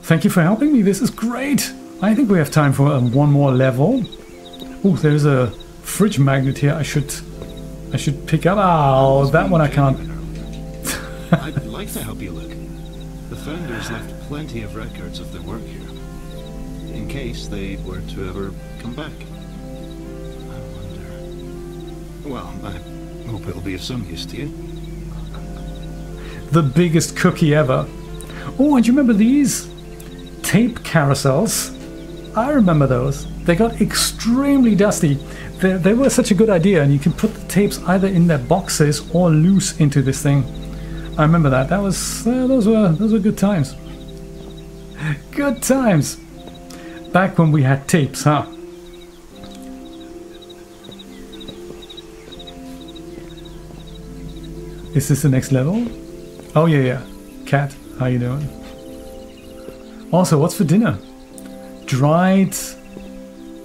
Thank you for helping me. This is great. I think we have time for um, one more level. Oh, there's a fridge magnet here. I should, I should pick up. Oh, that one I can't. I'd like to help you look. The founders left plenty of records of their work here in case they were to ever come back. I wonder... Well, I hope it'll be of some use to you. The biggest cookie ever. Oh, and you remember these? Tape carousels. I remember those. They got extremely dusty. They, they were such a good idea, and you can put the tapes either in their boxes or loose into this thing. I remember that. That was uh, those were those were good times. Good times. Back when we had tapes, huh? Is this the next level? Oh yeah, yeah. Cat, how you doing? Also, what's for dinner? Dried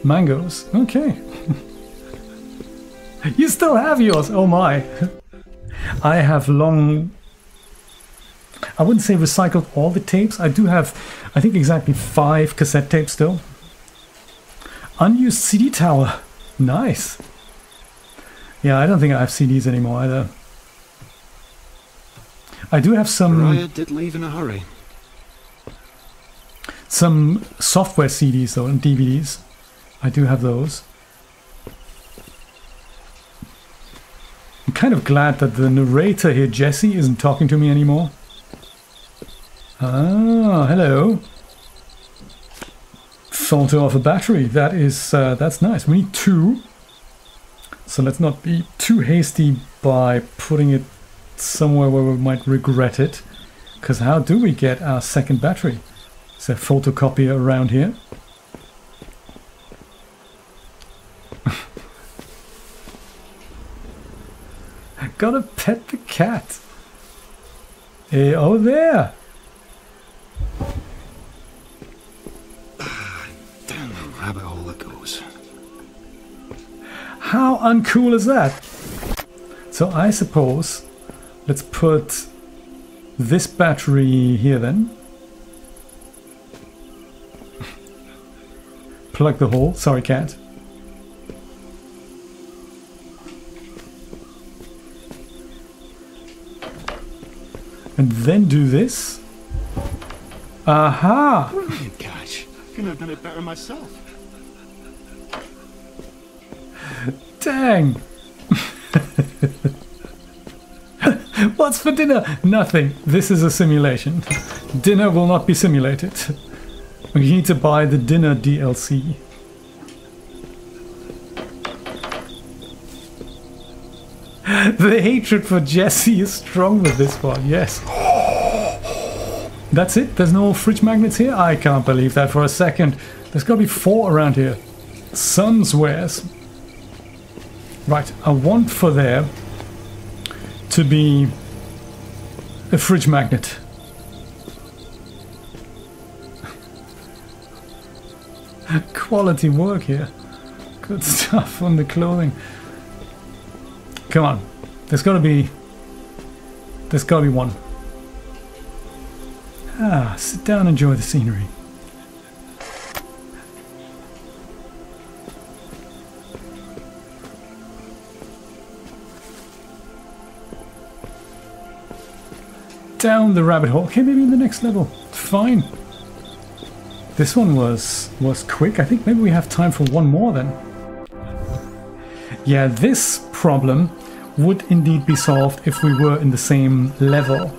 mangoes. Okay. [laughs] you still have yours. Oh my. [laughs] I have long I wouldn't say recycled all the tapes. I do have, I think exactly five cassette tapes still. Unused CD tower. Nice. Yeah, I don't think I have CDs anymore either. I do have some... Mariah did leave in a hurry. Some software CDs though and DVDs. I do have those. I'm kind of glad that the narrator here, Jesse, isn't talking to me anymore. Ah, hello. Photo of a battery. That is, uh, that's nice. We need two. So let's not be too hasty by putting it somewhere where we might regret it. Because how do we get our second battery? Is there a photocopier around here? [laughs] I gotta pet the cat. Eh, oh, there. Down the rabbit hole it goes. How uncool is that? So I suppose let's put this battery here then. Plug the hole. Sorry, cat. And then do this. Aha! Brilliant catch. Couldn't have done it better myself. [laughs] Dang! [laughs] What's for dinner? Nothing. This is a simulation. Dinner will not be simulated. We need to buy the dinner DLC. [laughs] The hatred for Jesse is strong with this one, yes. That's it? There's no fridge magnets here? I can't believe that for a second. There's gotta be four around here. Sun's wares. Right, I want for there to be a fridge magnet. [laughs] Quality work here. Good [laughs] stuff on the clothing. Come on. There's gotta be... There's gotta be one. Ah, sit down and enjoy the scenery. Down the rabbit hole. Okay, maybe in the next level. Fine. This one was was quick. I think maybe we have time for one more then. Yeah, this problem would indeed be solved if we were in the same level.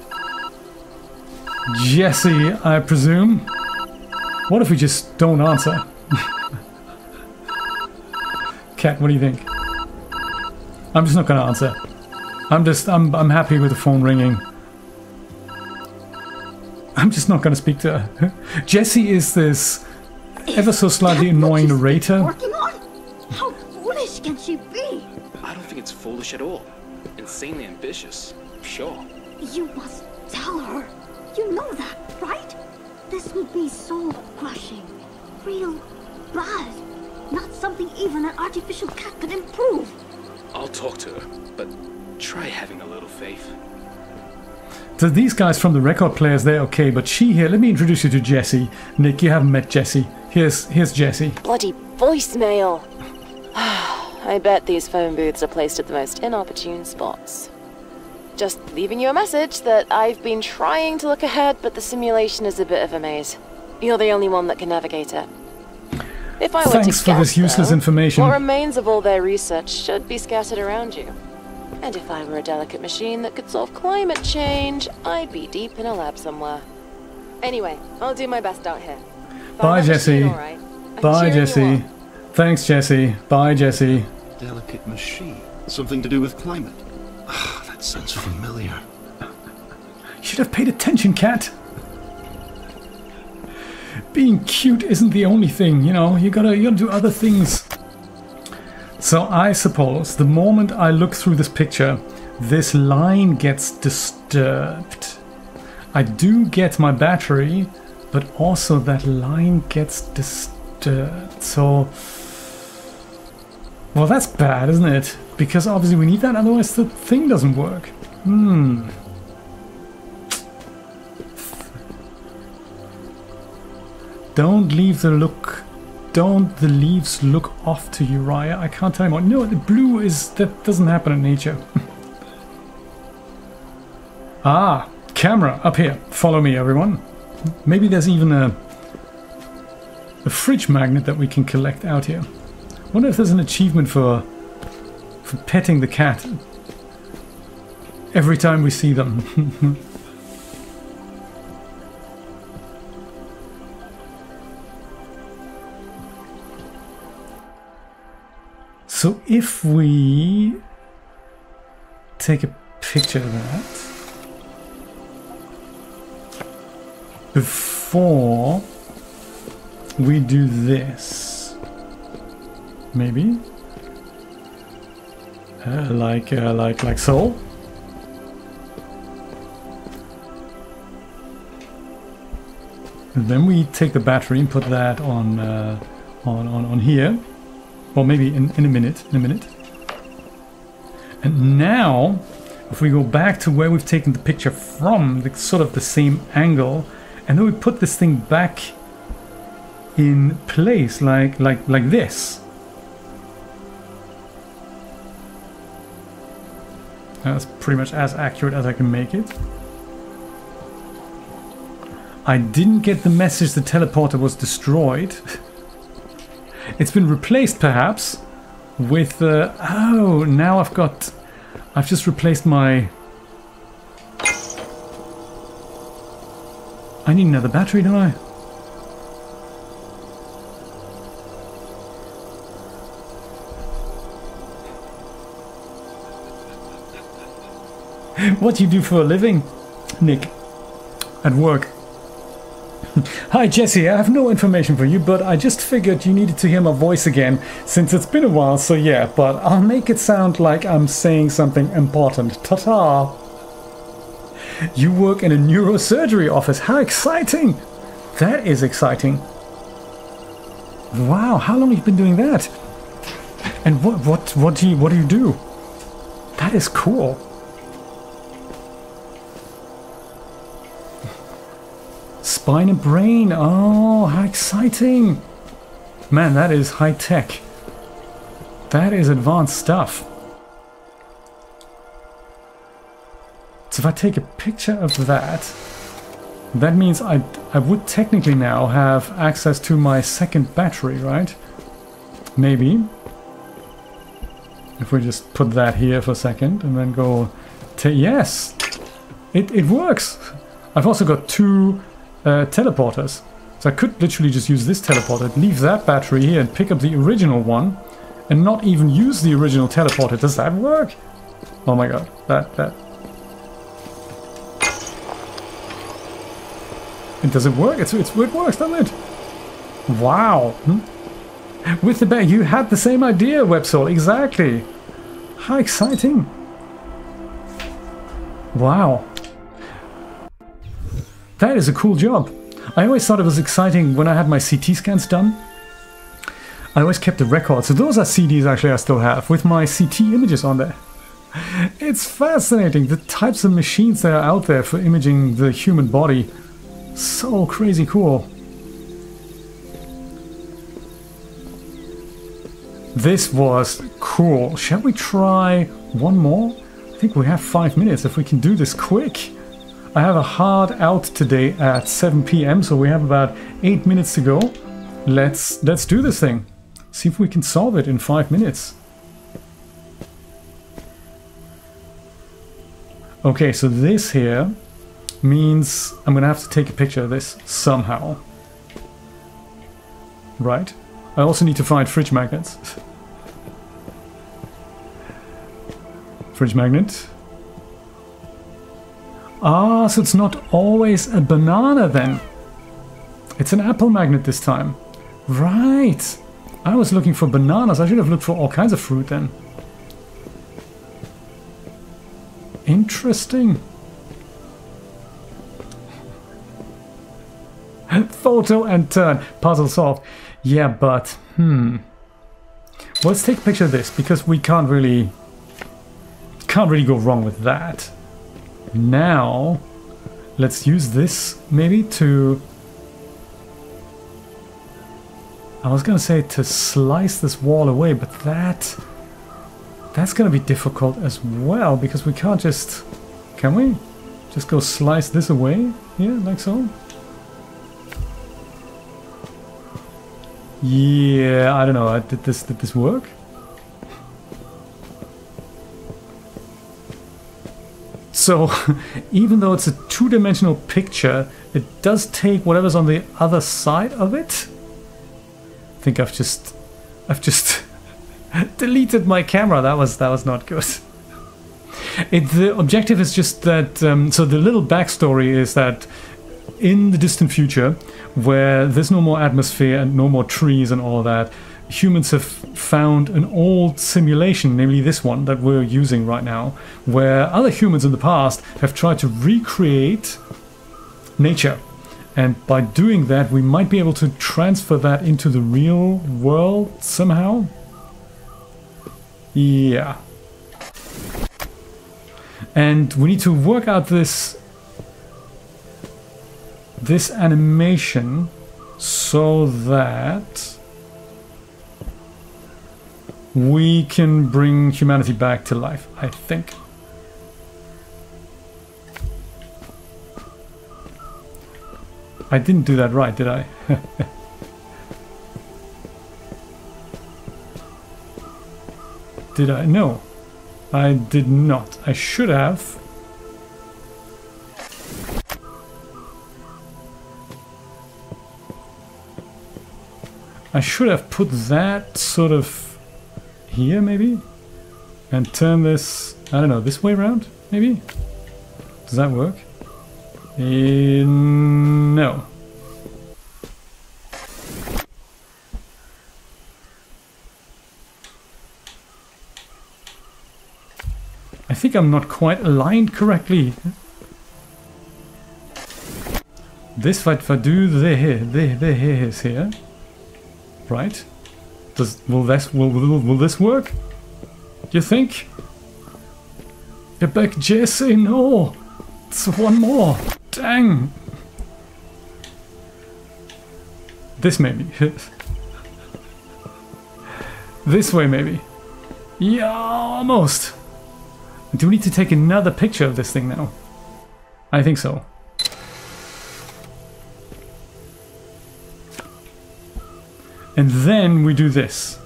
Jesse, I presume. What if we just don't answer? [laughs] Cat, what do you think? I'm just not gonna answer. I'm just I'm I'm happy with the phone ringing. I'm just not gonna speak to her. [laughs] Jesse is this ever so slightly That's what annoying she's narrator. Working on? How foolish can she be? I don't think it's foolish at all. Insanely ambitious, sure. You must tell her. You know that, right? This would be soul crushing. Real bad. Not something even an artificial cat could improve. I'll talk to her, but try having a little faith. So these guys from the record players, they're okay, but she here, let me introduce you to Jesse. Nick, you haven't met Jesse. Here's here's Jesse. Bloody voicemail. [sighs] I bet these phone booths are placed at the most inopportune spots. Just leaving you a message that I've been trying to look ahead, but the simulation is a bit of a maze. You're the only one that can navigate it. If I were Thanks to for guess, this useless though, information. What remains of all their research should be scattered around you. And if I were a delicate machine that could solve climate change, I'd be deep in a lab somewhere. Anyway, I'll do my best out here. Bye, Jesse. that machine Jesse. all right. I'm Bye, cheering you Jesse. on. Thanks, Jesse. Bye, Jesse. Delicate machine. Something to do with climate. [sighs] Ah, Sounds familiar. You should have paid attention, cat. Being cute isn't the only thing, you know. You gotta you gotta do other things. So I suppose the moment I look through this picture, this line gets disturbed. I do get my battery, but also that line gets disturbed. So, well, that's bad, isn't it? Because obviously we need that, otherwise the thing doesn't work. Hmm. Don't leave the look. Don't the leaves look off to Uriah? I can't tell you more. No, the blue is that doesn't happen in nature. [laughs] ah, camera up here. Follow me, everyone. Maybe there's even a a fridge magnet that we can collect out here. Wonder if there's an achievement for for petting the cat every time we see them. [laughs] So if we take a picture of that before we do this, maybe uh, like uh, like like so. And then we take the battery and put that on uh, on, on on here, or maybe in in a minute, in a minute. And now, if we go back to where we've taken the picture from, the sort of the same angle, and then we put this thing back in place like like like this That's pretty much as accurate as I can make it. I didn't get the message the teleporter was destroyed. [laughs] it's been replaced perhaps with... Uh, oh, now I've got... I've just replaced my... I need another battery, don't I? What do you do for a living, Nick? At work. [laughs] Hi Jesse, I have no information for you, but I just figured you needed to hear my voice again since it's been a while, so yeah, but I'll make it sound like I'm saying something important. Ta-ta! You work in a neurosurgery office. How exciting! That is exciting. Wow, how long have you been doing that? And what what what do you what do you do? That is cool. Spine and brain. Oh, how exciting. Man, that is high tech. That is advanced stuff. So if I take a picture of that, that means I, I would technically now have access to my second battery, right? Maybe. If we just put that here for a second and then go... To Yes! It, it works! I've also got two uh, teleporters. So I could literally just use this teleporter, leave that battery here and pick up the original one and not even use the original teleporter. Does that work? Oh my god, that, that. And does it work? It's, it's, it works, doesn't it? Wow. Hmm? With the bag, you had the same idea, WebSoul, exactly. How exciting. Wow. That is a cool job. I always thought it was exciting when I had my CT scans done. I always kept a record. So those are CDs actually I still have with my CT images on there. [laughs] It's fascinating the types of machines that are out there for imaging the human body. So crazy cool. This was cool. Shall we try one more? I think we have five minutes if we can do this quick. I have a hard out today at 7 p.m. so we have about 8 minutes to go. Let's let's do this thing. See if we can solve it in 5 minutes. Okay, so this here means I'm gonna have to take a picture of this somehow. Right? I also need to find fridge magnets. [laughs] fridge magnet. Ah, so it's not always a banana then. It's an apple magnet this time. Right. I was looking for bananas. I should have looked for all kinds of fruit then. Interesting. [laughs] Photo and turn. Puzzle solved. Yeah, but, hmm. Let's take a picture of this because we can't really... Can't really go wrong with that. Now, let's use this maybe to... I was gonna say to slice this wall away, but that... That's gonna be difficult as well, because we can't just... Can we? Just go slice this away? Yeah, like so? Yeah, I don't know. Uh, did this did this work? So [laughs] even though it's a two-dimensional picture, it does take whatever's on the other side of it. I think I've just I've just [laughs] deleted my camera. That was that was not good. [laughs] It, the objective is just that. Um, so the little backstory is that in the distant future, where there's no more atmosphere and no more trees and all that, humans have found an old simulation, namely this one that we're using right now, where other humans in the past have tried to recreate nature And by doing that, we might be able to transfer that into the real world somehow. Yeah. And we need to work out this this animation so that we can bring humanity back to life, I think. I didn't do that right, did I? [laughs] did I? No. I did not. I should have. I should have put that sort of here, maybe? And turn this, I don't know, this way around, maybe? Does that work? Uh, no. I think I'm not quite aligned correctly. This if I do the here, the the here is here, right? Does will this will will, will this work? Do you think? Get back, Jesse! No, it's one more. Dang. This maybe. [laughs] this way maybe. Yeah, almost. Do we need to take another picture of this thing now? I think so. And then we do this.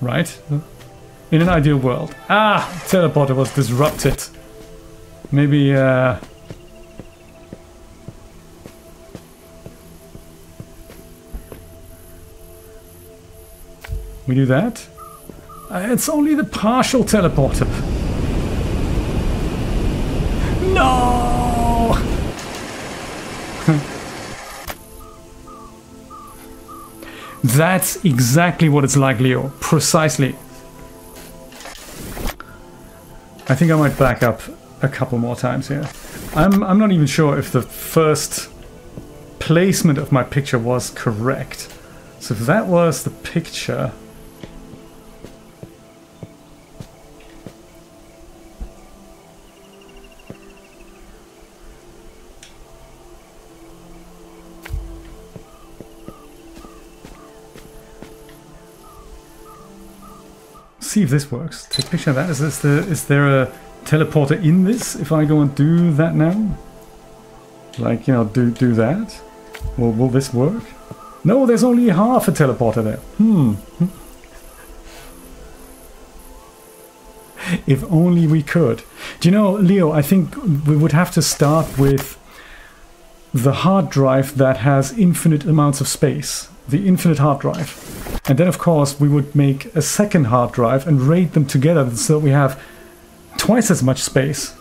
Right? In an ideal world. Ah! Teleporter was disrupted. Maybe, uh... We do that? Uh, it's only the partial teleporter. No! [laughs] That's exactly what it's like, Leo. Precisely. I think I might back up a couple more times here. I'm, I'm not even sure if the first placement of my picture was correct. So if that was the picture... see if this works. Take a picture of that. Is this the is there a teleporter in this if I go and do that now? Like, you know, do do that? Will will this work? No, there's only half a teleporter there. Hmm. if only we could. Do you know, Leo, I think we would have to start with the hard drive that has infinite amounts of space. The infinite hard drive. And then, of course, we would make a second hard drive and raid them together so that we have twice as much space.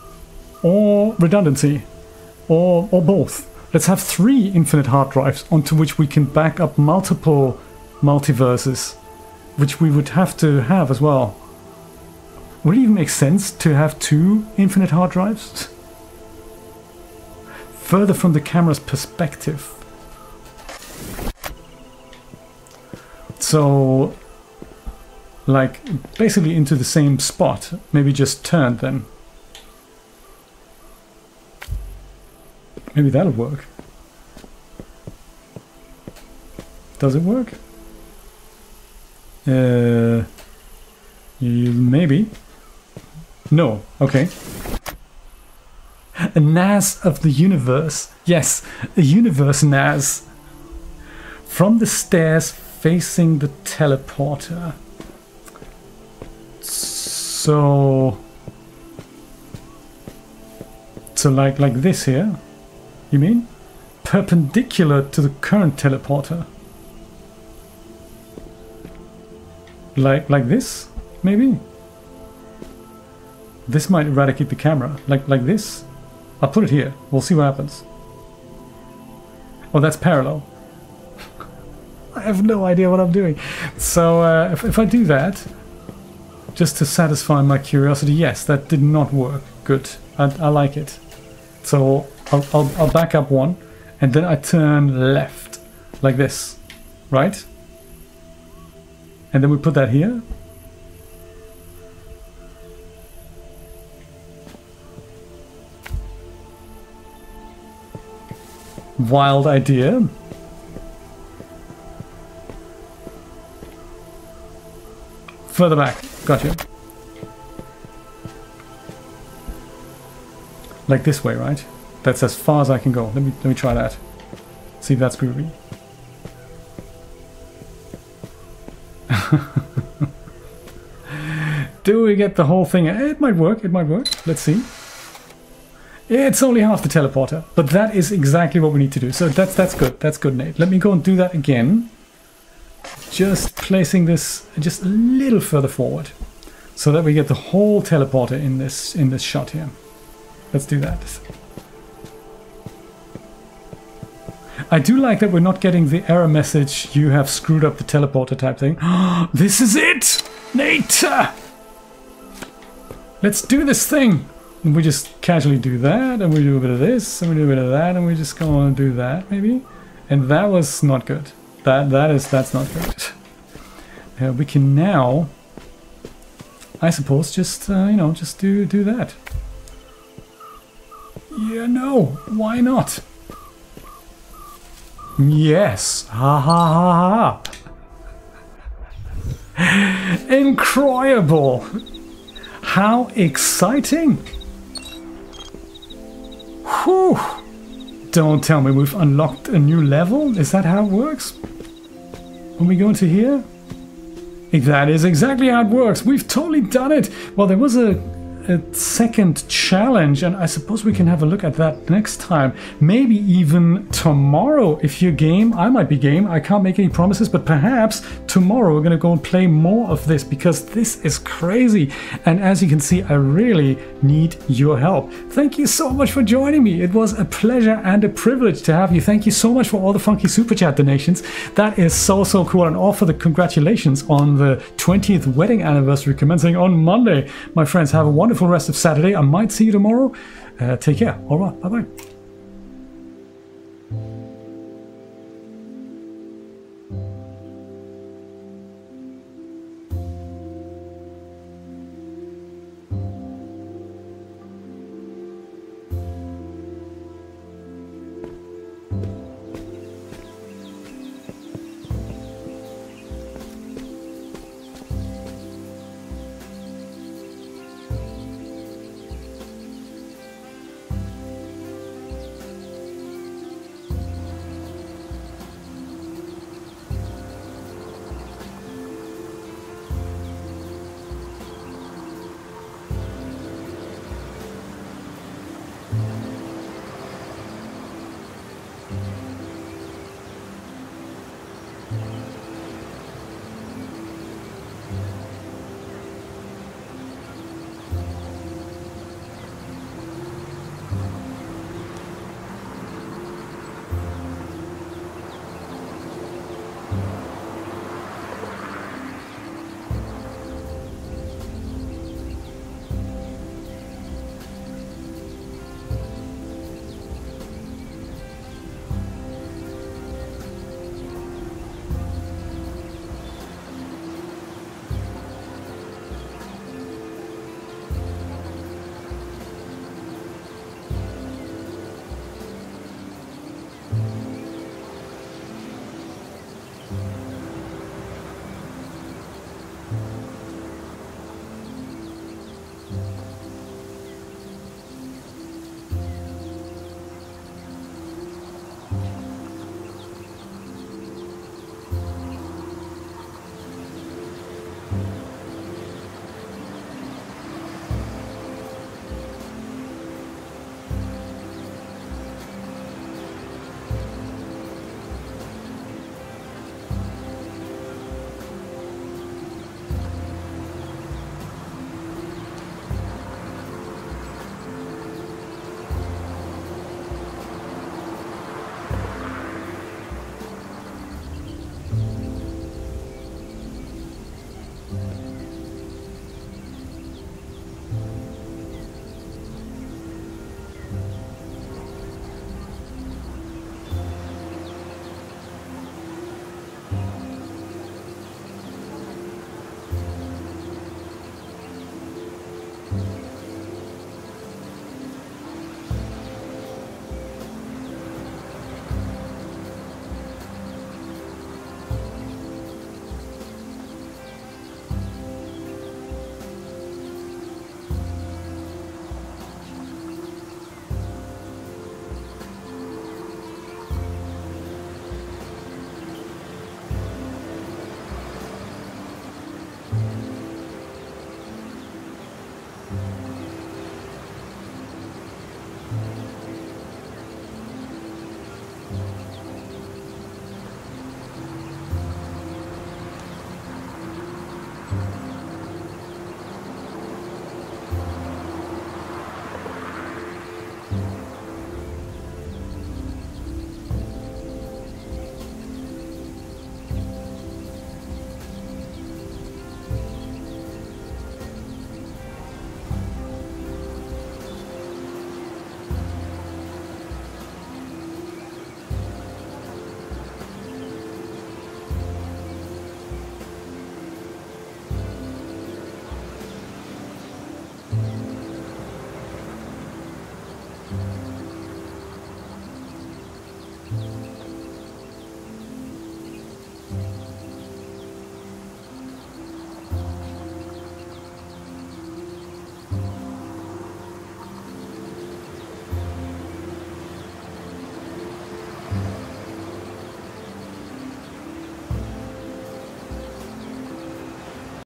Or redundancy. Or, or both. Let's have three infinite hard drives onto which we can back up multiple multiverses. Which we would have to have as well. Would it even make sense to have two infinite hard drives? [laughs] Further from the camera's perspective. So, like, basically into the same spot. Maybe just turned then. Maybe that'll work. Does it work? Uh, maybe. No. Okay. A NAS of the universe. Yes, a universe NAS. From the stairs facing the teleporter. So... So like, like this here, you mean? Perpendicular to the current teleporter. Like, like this, maybe? This might eradicate the camera, like, like this. I'll put it here, we'll see what happens. Oh, that's parallel. [laughs] I have no idea what I'm doing. So uh, if, if I do that, just to satisfy my curiosity, yes, that did not work. Good. I, I like it. So I'll, I'll, I'll back up one and then I turn left, like this, right? And then we put that here. Wild idea. Further back. Gotcha. Like this way, right? That's as far as I can go. Let me let me try that. See if that's groovy. [laughs] Do we get the whole thing? It might work. It might work. Let's see. It's only half the teleporter, but that is exactly what we need to do. So that's that's good. That's good, Nate. Let me go and do that again. Just placing this just a little further forward, so that we get the whole teleporter in this in this shot here. Let's do that. I do like that we're not getting the error message, you have screwed up the teleporter type thing. [gasps] this is it! Nate! Let's do this thing! And we just casually do that, and we do a bit of this, and we do a bit of that, and we just go on and do that, maybe? And that was not good. That That is, that's not good. [laughs] Uh, we can now, I suppose, just, uh, you know, just do, do that. Yeah, no, why not? Yes, ha ha ha ha. [laughs] Incroyable! How exciting! Whew! Don't tell me we've unlocked a new level? Is that how it works? When we go into here? That is exactly how it works. We've totally done it. Well, there was a a second challenge, and I suppose we can have a look at that next time. Maybe even tomorrow, if you're game. I might be game. I can't make any promises, but perhaps tomorrow we're gonna go and play more of this because this is crazy. And as you can see, I really need your help. Thank you so much for joining me. It was a pleasure and a privilege to have you. Thank you so much for all the funky super chat donations. That is so so cool, and all for the congratulations on the 20th wedding anniversary commencing on Monday. My friends, have a wonderful rest of Saturday. I might see you tomorrow. Uh, take care. All right. Bye bye.